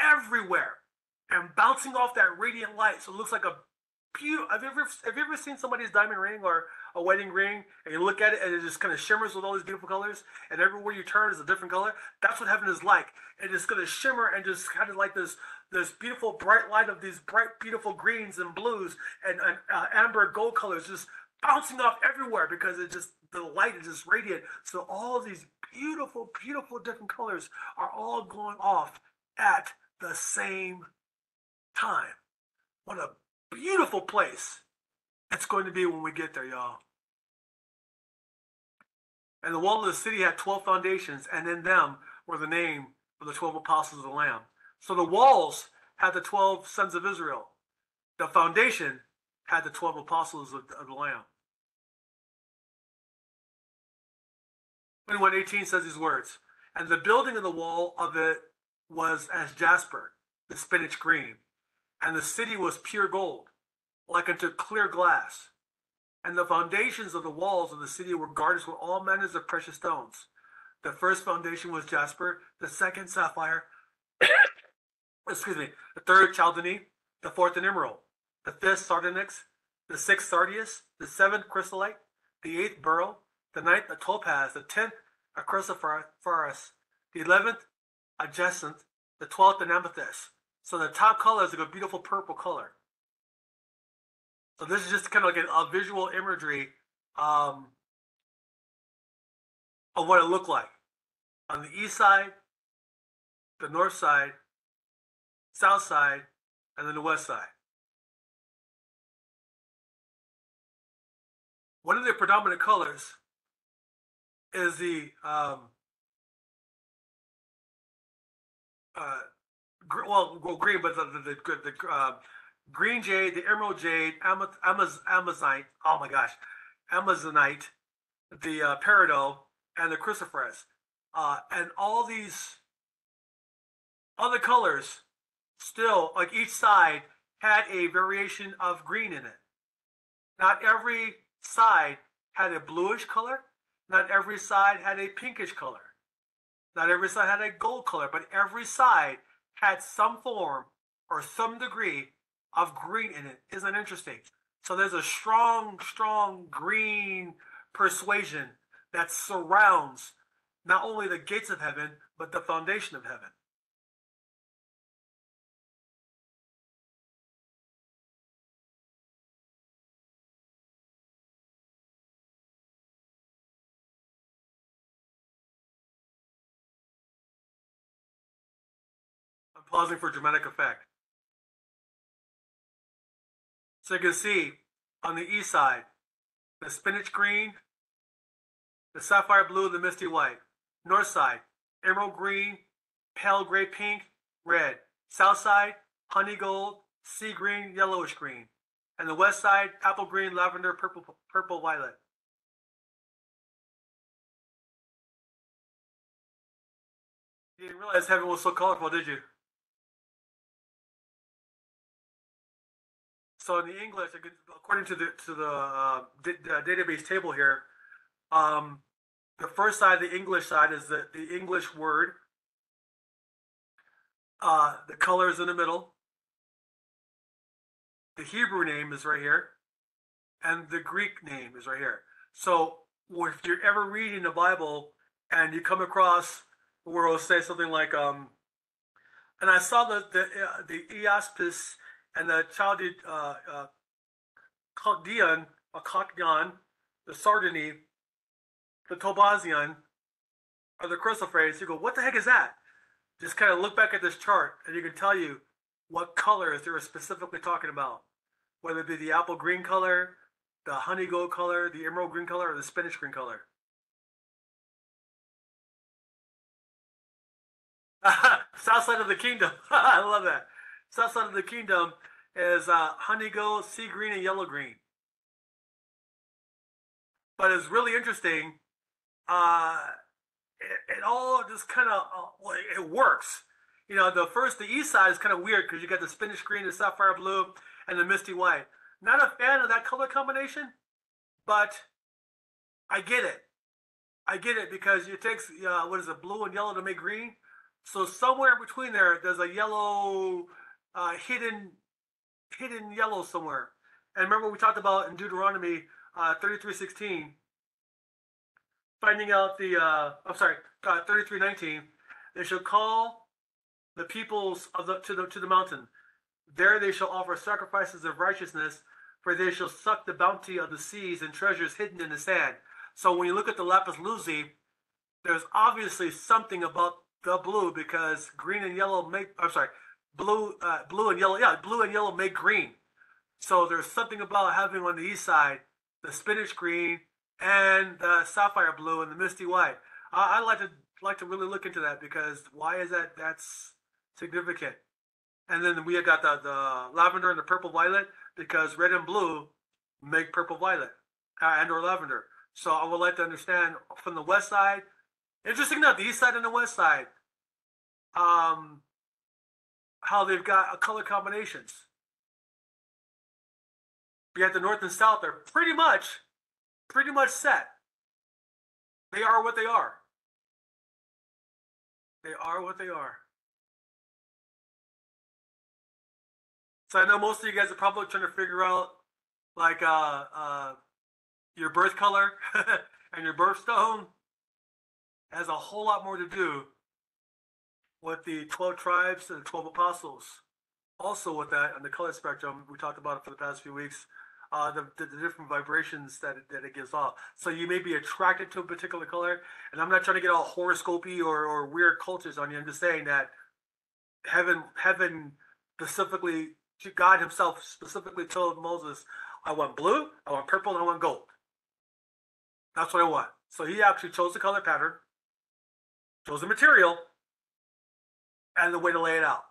everywhere and bouncing off that radiant light. So it looks like a beautiful. Have you ever have you ever seen somebody's diamond ring or a wedding ring, and you look at it and it just kind of shimmers with all these beautiful colors, and everywhere you turn is a different color? That's what heaven is like. And it's gonna shimmer and just kind of like this this beautiful bright light of these bright beautiful greens and blues and, and uh, amber gold colors just bouncing off everywhere because it just the light is just radiant. So all these beautiful, beautiful different colors are all going off at the same time. What a beautiful place it's going to be when we get there, y'all. And the wall of the city had 12 foundations, and in them were the name of the 12 apostles of the Lamb. So the walls had the 12 sons of Israel. The foundation had the 12 apostles of, of the Lamb. 2118 says these words, and the building of the wall of it was as jasper, the spinach green, and the city was pure gold, like unto clear glass. And the foundations of the walls of the city were garnished with all manners of precious stones. The first foundation was jasper, the second sapphire, excuse me, the third chalcedony, the fourth an emerald, the fifth sardonyx, the sixth sardius, the seventh chrysolite, the eighth beryl, the ninth a topaz, the tenth a chrysoprase, the eleventh a jacinth, the twelfth an amethyst. So the top color is like a beautiful purple color. So this is just kind of like a, visual imagery um, of what it looked like on the east side, the north side, south side, and then the west side. One of the predominant colors is the um, uh, gr- well, well, green, but the the, the, the uh, green jade, the emerald jade, Amaz- Amaz- Amazonite. Oh my gosh, Amazonite, the uh, peridot, and the chrysoprase, uh, and all these other colors. Still, like each side had a variation of green in it. Not every side had a bluish color. Not every side had a pinkish color. Not every side had a gold color, but every side had some form or some degree of green in it. Isn't that interesting? So there's a strong, strong green persuasion that surrounds not only the gates of heaven, but the foundation of heaven. Pausing for dramatic effect. So you can see on the east side, the spinach green, the sapphire blue, the misty white. North side, emerald green, pale gray pink, red. South side, honey gold, sea green, yellowish green. And the west side, apple green, lavender, purple, purple, violet. You didn't realize heaven was so colorful, did you? So in the English, according to the to the uh, uh, database table here, um, the first side, the English side, is the, the English word. Uh, the color is in the middle. The Hebrew name is right here, and the Greek name is right here. So if you're ever reading the Bible and you come across where it'll say something like, um, and I saw the the uh, the Easpis and the Chaldean, uh, uh, Chaldean, Chaldean, the Sardony, the Tobazian, or the chrysoprase, you go, what the heck is that? Just kind of look back at this chart and you can tell you what colors they were specifically talking about. Whether it be the apple green color, the honey gold color, the emerald green color, or the spinach green color. South side of the kingdom. I love that south side of the kingdom is uh, honey gold, sea green, and yellow green. But it's really interesting. Uh, it, it all just kind of uh, it works. You know, the first, the east side is kind of weird because you got the spinach green, the sapphire blue, and the misty white. Not a fan of that color combination, but I get it. I get it because it takes uh, what is it, blue and yellow to make green. So somewhere in between there, there's a yellow uh, hidden hidden yellow somewhere, And remember we talked about in Deuteronomy uh, 33:16, finding out the uh, I'm sorry, uh, 33:19. They shall call the peoples of the to the to the mountain. There they shall offer sacrifices of righteousness, for they shall suck the bounty of the seas and treasures hidden in the sand. So when you look at the lapis lazuli, there's obviously something about the blue because green and yellow make. I'm sorry, blue, uh, blue and yellow. Yeah, blue and yellow make green. So there's something about having on the east side the spinach green and the sapphire blue and the misty white. I, I like to like to really look into that because why is that? That's significant. And then we have got the, the lavender and the purple violet because red and blue make purple violet uh, and or lavender. So I would like to understand from the west side. Interesting enough, the east side and the west side, um, how they've got color combinations. Yet the north and south are pretty much, pretty much set. They are what they are. They are what they are. So I know most of you guys are probably trying to figure out like uh, uh, your birth color and your birthstone has a whole lot more to do with the 12 tribes and the 12 apostles. Also, with that, on the color spectrum, we talked about it for the past few weeks, uh, the, the, the, different vibrations that it, that it gives off. So you may be attracted to a particular color, and I'm not trying to get all horoscopy or, or weird cultures on you. I'm just saying that heaven, heaven specifically, God Himself specifically told Moses, I want blue, I want purple, and I want gold. That's what I want. So he actually chose the color pattern, chose the material, and the way to lay it out.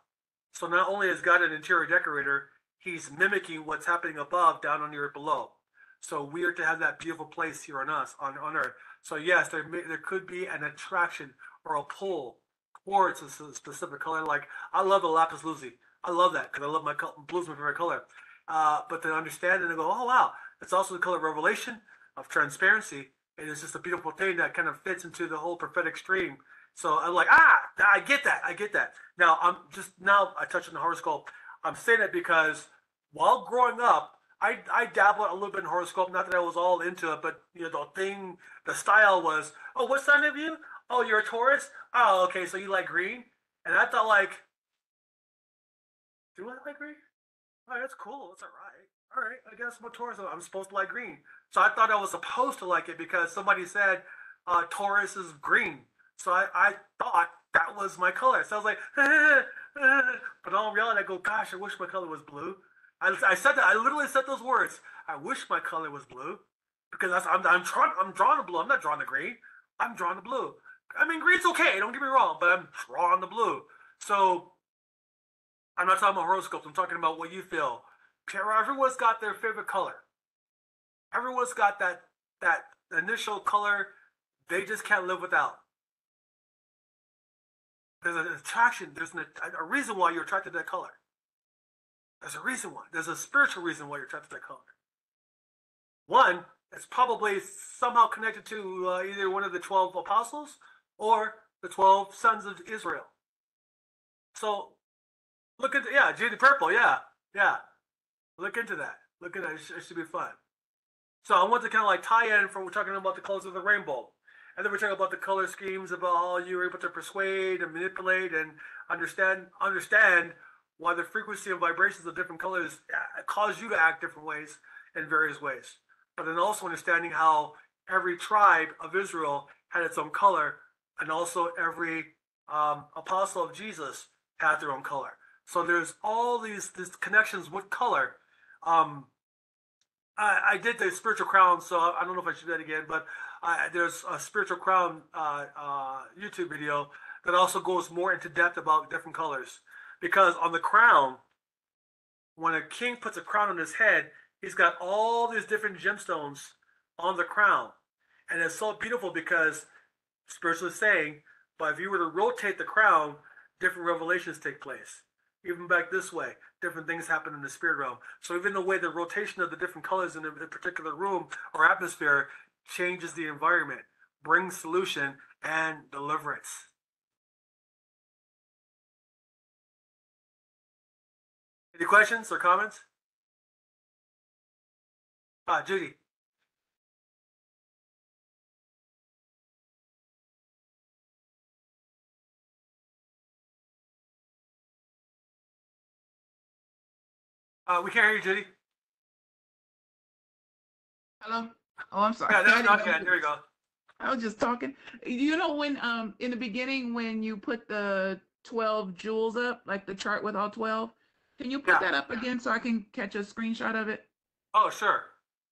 So not only has God an interior decorator, he's mimicking what's happening above down on the earth below. So we are to have that beautiful place here on us, on, on earth. So yes, there may, there could be an attraction or a pull towards a specific color. Like I love the lapis lazuli. I love that because I love my color. Blue's my favorite color. Uh, but to understand and to go, oh wow, it's also the color of revelation, of transparency, and it's just a beautiful thing that kind of fits into the whole prophetic stream. So I'm like, ah, I get that, I get that. Now I'm just now I touch on the horoscope. I'm saying it because while growing up, I I dabbled a little bit in horoscope. Not that I was all into it, but you know the thing, the style was, oh, what sign of you? Oh, you're a Taurus. Oh, okay, so you like green. And I thought like, do I like green? Oh, that's cool. That's all right all right, I guess I'm a Taurus. I'm supposed to like green. So I thought I was supposed to like it because somebody said uh, Taurus is green. So I, I thought that was my color. So I was like, but all in reality, I go, gosh, I wish my color was blue. I, I said that. I literally said those words. I wish my color was blue because that's, I'm, I'm, trying, I'm drawing the blue. I'm not drawing the green. I'm drawing the blue. I mean, green's okay. Don't get me wrong, but I'm drawing the blue. So I'm not talking about horoscopes. I'm talking about what you feel everyone's got their favorite color. Everyone's got that that initial color they just can't live without. There's an attraction. There's an, a reason why you're attracted to that color. There's a reason why. There's a spiritual reason why you're attracted to that color. One, it's probably somehow connected to uh, either one of the 12 apostles or the 12 sons of Israel. So look at, the, yeah, Judy Purple, yeah, yeah. Look into that. Look at that. It should, it should be fun. So I want to kind of like tie in from we're talking about the colors of the rainbow. And then we're talking about the color schemes about how you were able to persuade and manipulate and understand understand why the frequency and vibrations of different colors uh, cause you to act different ways in various ways. But then also understanding how every tribe of Israel had its own color, and also every um, apostle of Jesus had their own color. So there's all these these connections with color um, I, I did the spiritual crown, so I don't know if I should do that again, but I, there's a spiritual crown uh, uh, YouTube video that also goes more into depth about different colors. Because on the crown, when a king puts a crown on his head, he's got all these different gemstones on the crown. And it's so beautiful because spiritually saying, but if you were to rotate the crown, different revelations take place even back this way, different things happen in the spirit realm. So even the way the rotation of the different colors in a, particular room or atmosphere changes the environment, brings solution and deliverance. Any questions or comments? Uh, Judy. Uh, we can't hear you, Judy. Hello? Oh, I'm sorry. Yeah, that's not good. you- we go. I was just talking. You know when um in the beginning when you put the 12 jewels up, like the chart with all 12, can you put Yeah. that up again so I can catch a screenshot of it? Oh, sure,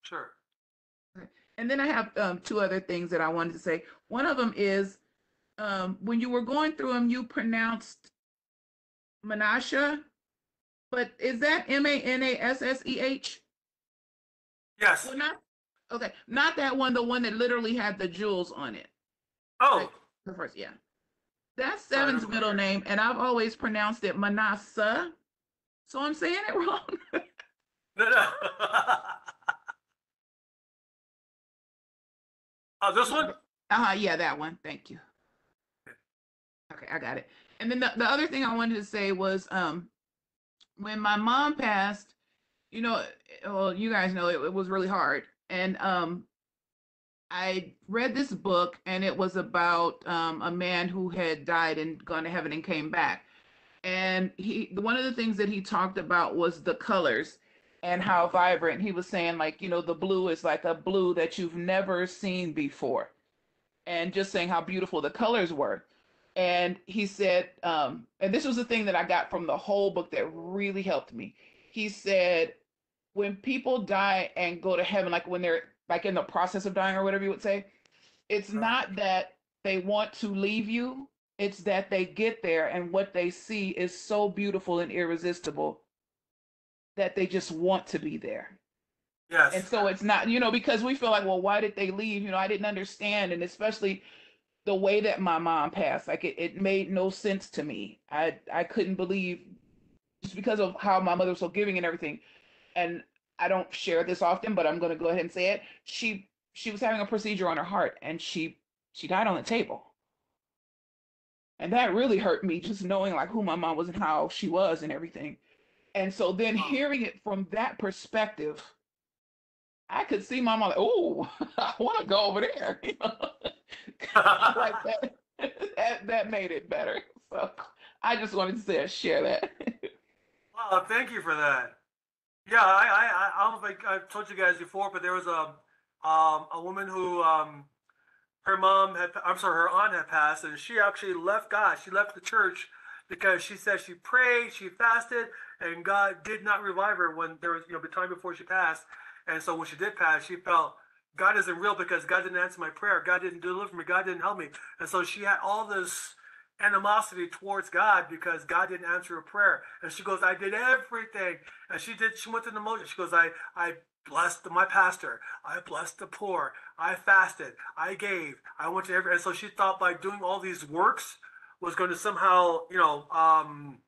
sure. And then I have um, two other things that I wanted to say. One of them is um, when you were going through them, you pronounced Menasha, but is that M A N A S S E H? Yes. Well, not okay, not that one. The one that literally had the jewels on it. Oh, Like, the first, yeah. That's Seven's middle name, and I've always pronounced it Manasa. So I'm saying it wrong. no, no. oh, this one? Uh-huh, yeah, that one. Thank you. Okay, I got it. And then the, the other thing I wanted to say was um when my mom passed, you know, well, you guys know it, it was really hard. And um I read this book and it was about um a man who had died and gone to heaven and came back. And he one of the things that he talked about was the colors and how vibrant. He was saying like, you know, the blue is like a blue that you've never seen before and just saying how beautiful the colors were. And he said, um, and this was the thing that I got from the whole book that really helped me. He said, when people die and go to heaven, like when they're like in the process of dying or whatever you would say, it's not that they want to leave you, it's that they get there and what they see is so beautiful and irresistible that they just want to be there. Yes. And so it's not, you know, because we feel like, well, why did they leave? You know, I didn't understand. And especially the way that my mom passed, like it, it made no sense to me. I I couldn't believe just because of how my mother was so giving and everything. And I don't share this often, but I'm gonna go ahead and say it. She she was having a procedure on her heart and she she died on the table. And that really hurt me just knowing like who my mom was and how she was and everything. And so then hearing it from that perspective, I could see my mom like, oh, I want to go over there. Like that, that, that made it better. So I just wanted to say, share that. Wow, thank you for that. Yeah, I, I, I, I don't know if I, I've told you guys before, but there was a, um, a woman who, um, her mom had, I'm sorry, her aunt had passed, and she actually left God. She left the church because she said she prayed, she fasted, and God did not revive her when there was, you know, the time before she passed. And so when she did pass, she felt God isn't real because God didn't answer my prayer. God didn't deliver me. God didn't help me. And so she had all this animosity towards God because God didn't answer her prayer. And she goes, I did everything. And she did, she went to the motion. She goes, I, I blessed my pastor. I blessed the poor. I fasted. I gave. I went to every, and so she thought by doing all these works was going to somehow, you know, um,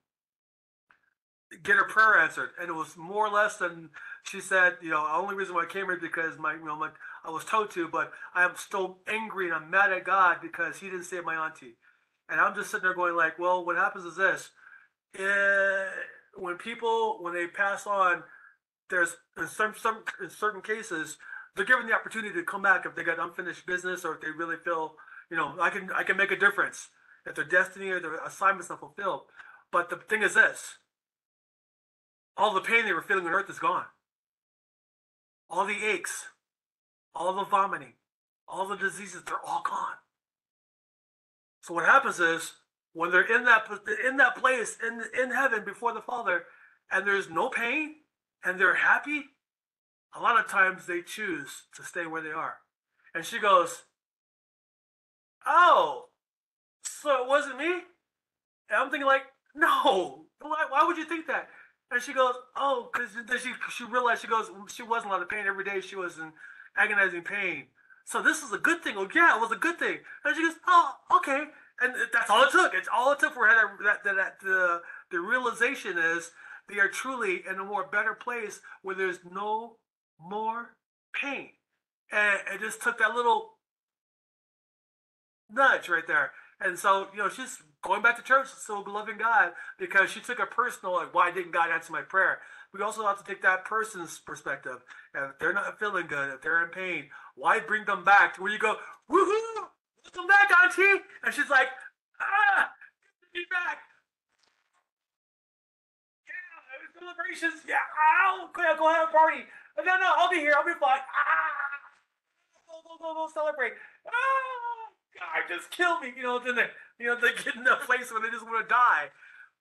get her prayer answered. And it was more or less than she said, you know, the only reason why I came here because my, you know, my, I was told to, but I am still angry and I'm mad at God because he didn't save my auntie. And I'm just sitting there going like, well, what happens is this. Eh, when people, when they pass on, there's in some, some, in certain cases, they're given the opportunity to come back if they got unfinished business or if they really feel, you know, I can, I can make a difference if their destiny or their assignment's not fulfilled. But the thing is this, all the pain they were feeling on earth is gone. All the aches, all the vomiting, all the diseases, they're all gone. So what happens is when they're in that in that place in in heaven before the Father, and there's no pain, and they're happy, a lot of times they choose to stay where they are. And she goes, "Oh, so it wasn't me?" And I'm thinking like, "No, why, why would you think that?" And she goes, "Oh, because then she she realized she goes she was in a lot of pain every day. She was in agonizing pain. So this is a good thing. Oh yeah, it was a good thing." And she goes, "Oh, okay." And that's all it took. It's all it took for her that that, that the the realization is they are truly in a more better place where there's no more pain. And it just took that little nudge right there. And so, you know, she's going back to church, still loving God because she took a personal, like, why didn't God answer my prayer? we also have to take that person's perspective. And if they're not feeling good, if they're in pain, why bring them back to where you go, woohoo, welcome back, auntie? And she's like, ah, me back. Yeah, celebrations. Yeah, I'll go, go have a party. No, no, I'll be here. I'll be fine. Ah, go, go, go, go celebrate. Ah, God, just kill me. You know, then they, you know, they get in a place where they just want to die.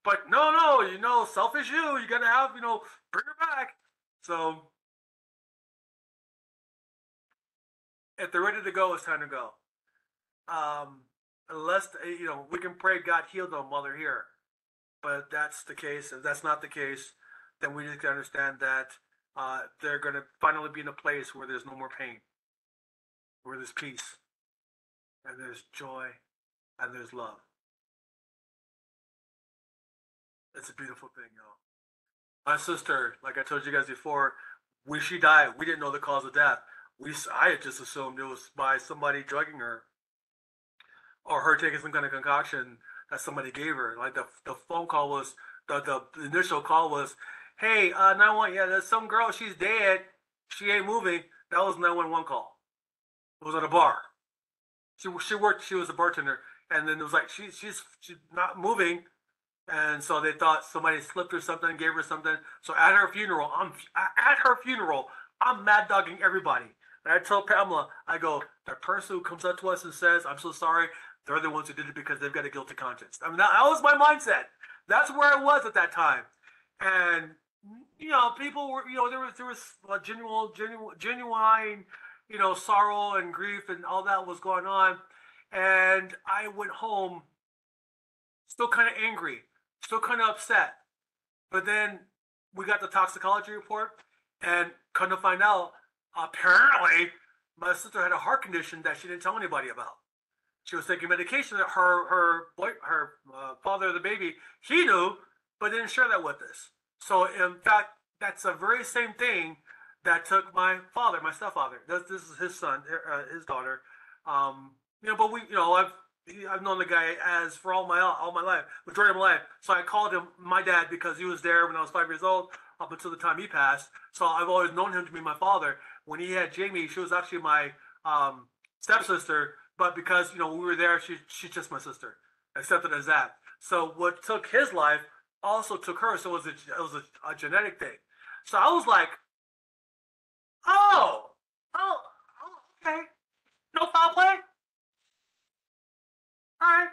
But no, no, you know, selfish you. You gotta have, you know, bring her back. So if they're ready to go, it's time to go. Um, unless you know, we can pray God heal them while they're here. But if that's the case, if that's not the case, then we need to understand that uh, they're to finally be in a place where there's no more pain, where there's peace, and there's joy, and there's love. It's a beautiful thing, y'all. My sister, like I told you guys before, when she died, we didn't know the cause of death. We, I had just assumed it was by somebody drugging her, or her taking some kind of concoction that somebody gave her. Like the the phone call was the the initial call was, "Hey, uh, 911, yeah, there's some girl, she's dead, she ain't moving." That was 911 call. It was at a bar. She she worked, she was a bartender, and then it was like she she's she's not moving. And so they thought somebody slipped her something, gave her something. So at her funeral, I'm at her funeral, I'm mad dogging everybody. And I tell Pamela, I go, the person who comes up to us and says, I'm so sorry, they're the ones who did it because they've got a guilty conscience. I mean, that, that was my mindset. That's where I was at that time. And, you know, people were, you know, there was, there was a genuine, genuine, genuine, you know, sorrow and grief and all that was going on. And I went home still kind of angry still kind of upset. But then we got the toxicology report, and come to find out, apparently my sister had a heart condition that she didn't tell anybody about. She was taking medication that her her boy, her uh, father of the baby he knew, but didn't share that with us. So in fact, that's the very same thing that took my father, my stepfather. This, this is his son, uh, his daughter. Um, you know, but we, you know, I've I've known the guy as for all my all my life, majority of my life. So I called him my dad because he was there when I was five years old up until the time he passed. So I've always known him to be my father. When he had Jamie, she was actually my um, stepsister, but because you know we were there, she she's just my sister. Accepted as that. So what took his life also took her. So it was a it was a, a genetic thing. So I was like, oh, oh, oh okay, no foul play all right,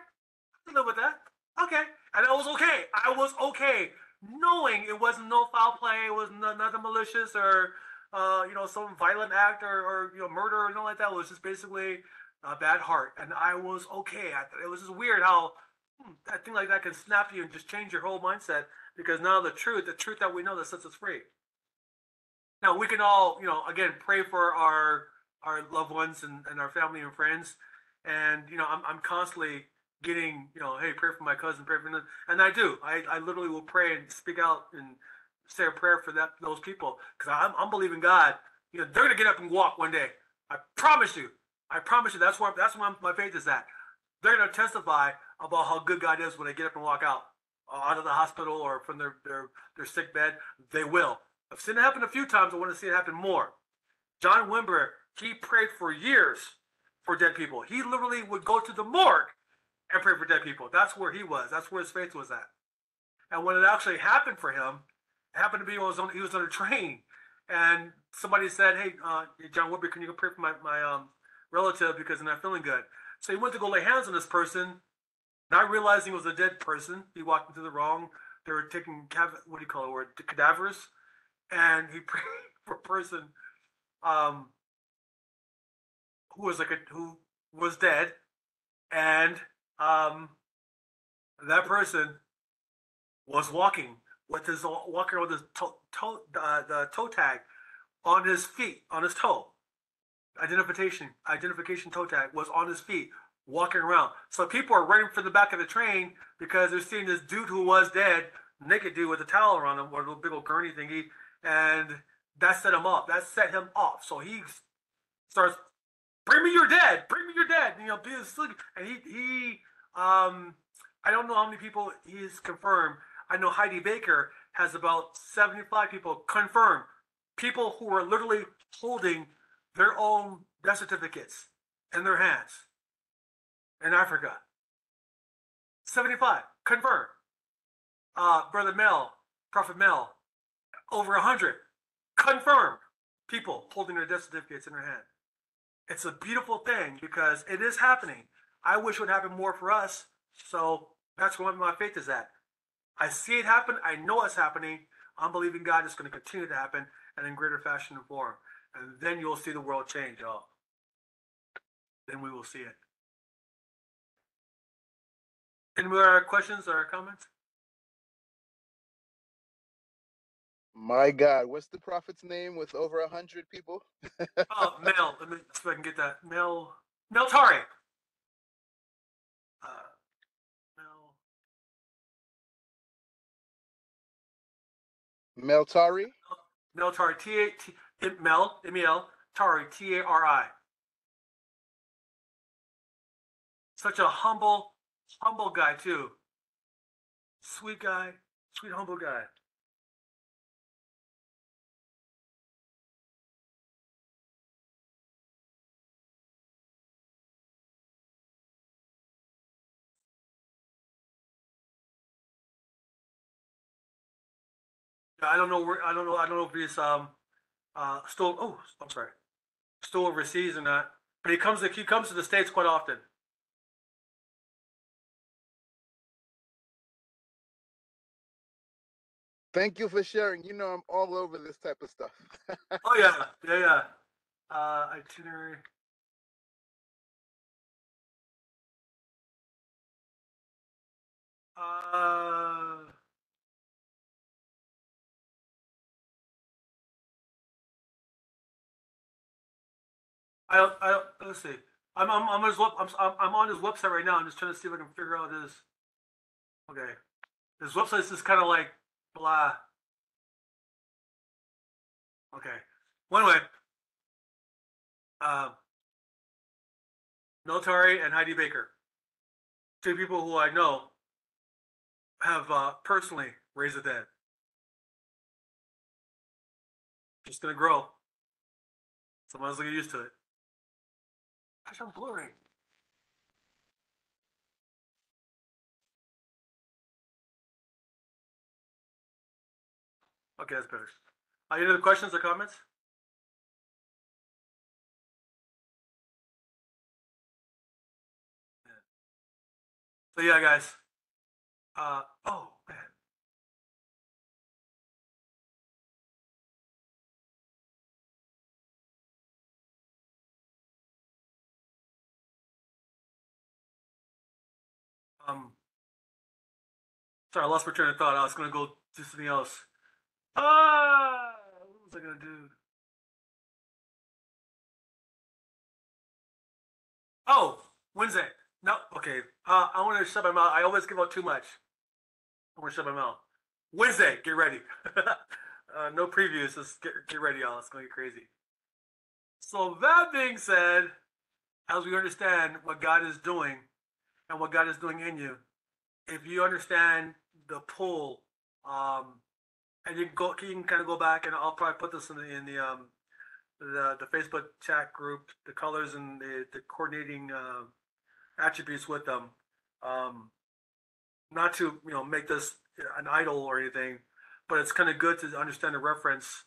I live with that. Okay, and I was okay. I was okay, knowing it wasn't no foul play. It was no, nothing malicious or uh, you know some violent act or, or you know murder or anything like that. It was just basically a bad heart, and I was okay. I, it was just weird how hmm, that thing like that can snap you and just change your whole mindset because now the truth, the truth that we know that sets us free. Now we can all, you know, again pray for our our loved ones and, and our family and friends. And you know I'm, I'm constantly getting you know hey pray for my cousin pray for them and i do. I, I literally will pray and speak out and say a prayer for that those people. Because I'm, I'm believing god. You know they're gonna get up and walk one day. I promise you. I promise you. That's where that's where my faith is at. They're gonna testify about how good god is when they get up and walk out uh, out of the hospital or from their their, their sick bed. They will i've seen it happen a few times i want to see it happen more john wimber he prayed for years for dead people. He literally would go to the morgue and pray for dead people. That's where he was. That's where his faith was at. And when it actually happened for him, it happened to be was on, he was on a train, and somebody said, "Hey, uh, John Wimber, can you go pray for my my um, relative because they're not feeling good?" So he went to go lay hands on this person, not realizing it was a dead person. He walked into the wrong. They were taking what do you call it? Word cadavers, and he prayed for a person um, who was like a who was dead, and um, that person was walking with his walking with his toe, toe uh, the toe tag on his feet on his toe. Identification identification toe tag was on his feet walking around. So people are running for the back of the train because they're seeing this dude who was dead naked dude with a towel around him or a little big old gurney thingy and that set him off that set him off so he starts bring me your dead! bring me your dead!" And, you know, sleep. And he he um I don't know how many people he's confirmed. I know Heidi Baker has about 75 people confirmed. People who are literally holding their own death certificates in their hands in Africa. 75 confirmed. Uh, Brother Mel, Prophet Mel, over 100 confirmed people holding their death certificates in their hand. It's a beautiful thing because it is happening. I wish it would happen more for us. So that's where my faith is at. I see it happen. I know it's happening. I'm believing God is going to continue to happen and in greater fashion and form. And then you'll see the world change, y'all. Then we will see it. Any more questions or comments? My God, what's the prophet's name with over a hundred people? oh, Mel. Let me see if I can get that. Mel. Mel Tari. Uh, Mel. Tari. Mel Tari. T A T Mel M E L Tari T A R I. Such a humble, humble guy too. Sweet guy, sweet humble guy. I don't know where I don't know I don't know if he's um uh still oh I'm sorry still overseas or not but he comes to he comes to the states quite often. Thank you for sharing. You know I'm all over this type of stuff. oh yeah yeah yeah uh, itinerary. Uh. I don't, I don't, let's see. I'm, I'm, I'm on his web, I'm, I'm on his website right now. I'm just trying to see if I can figure out his. Okay, his website is just kind of like blah. Okay. Well, anyway, uh, Mel Tari and Heidi Baker, two people who I know have uh, personally raised the dead. Just gonna grow. Someone's gonna get used to it. I'm blurry. Okay, that's better. Uh, any other questions or comments? So yeah, guys. Uh, oh sorry, I lost my train of thought. I was gonna go do something else. Ah, what was I gonna do? Oh, Wednesday. No, okay. Uh, I want to shut my mouth. I always give out too much. I want to shut my mouth. Wednesday, get ready. uh, no previews. Just get get ready, y'all. It's gonna get crazy. So that being said, as we understand what God is doing and what God is doing in you, if you understand the pull, um, and you can go, you can kind of go back, and I'll probably put this in the in the um, the, the Facebook chat group, the colors and the the coordinating uh, attributes with them. Um, not to you know make this an idol or anything, but it's kind of good to understand the reference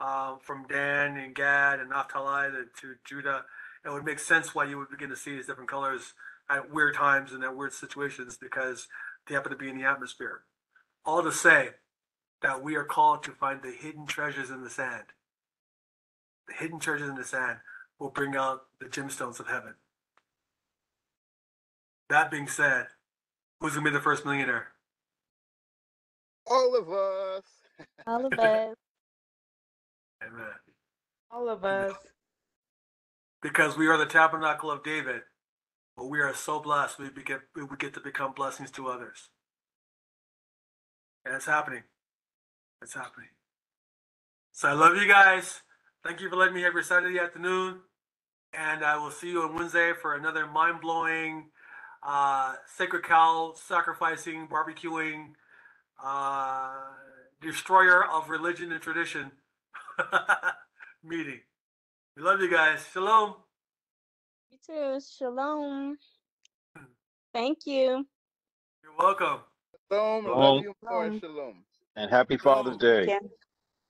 uh, from Dan and Gad and Naphtali to, to Judah. It would make sense why you would begin to see these different colors at weird times and at weird situations because they happen to be in the atmosphere. All to say that we are called to find the hidden treasures in the sand. The hidden treasures in the sand will bring out the gemstones of heaven. That being said, who's gonna be the first millionaire? All of us. All of us. Amen. All of us. Because we are the tabernacle of David, but we are so blessed we get we get to become blessings to others. And it's happening. It's happening. So I love you guys. Thank you for letting me have your Saturday afternoon. And I will see you on Wednesday for another mind blowing uh, sacred cow sacrificing, barbecuing, uh, destroyer of religion and tradition meeting. We love you guys. Shalom. You too. Shalom. Mm. Thank you. You're welcome. Shalom. Shalom. Love you more. Shalom. Shalom. And happy Father's Day. Yeah,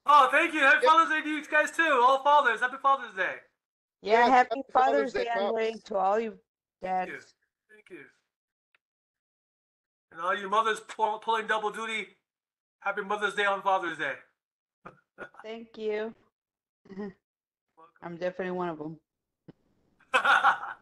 Oh, thank you. Happy Yep. Father's Day to you guys too. All fathers. Happy Father's Day. yeah, Yes, happy happy Father's Father's Day, Day, to all you dads. you. Thank you. And all you mothers pull, pulling double duty, happy Mother's Day on Father's Day. Thank you. I'm definitely one of them. Welcome.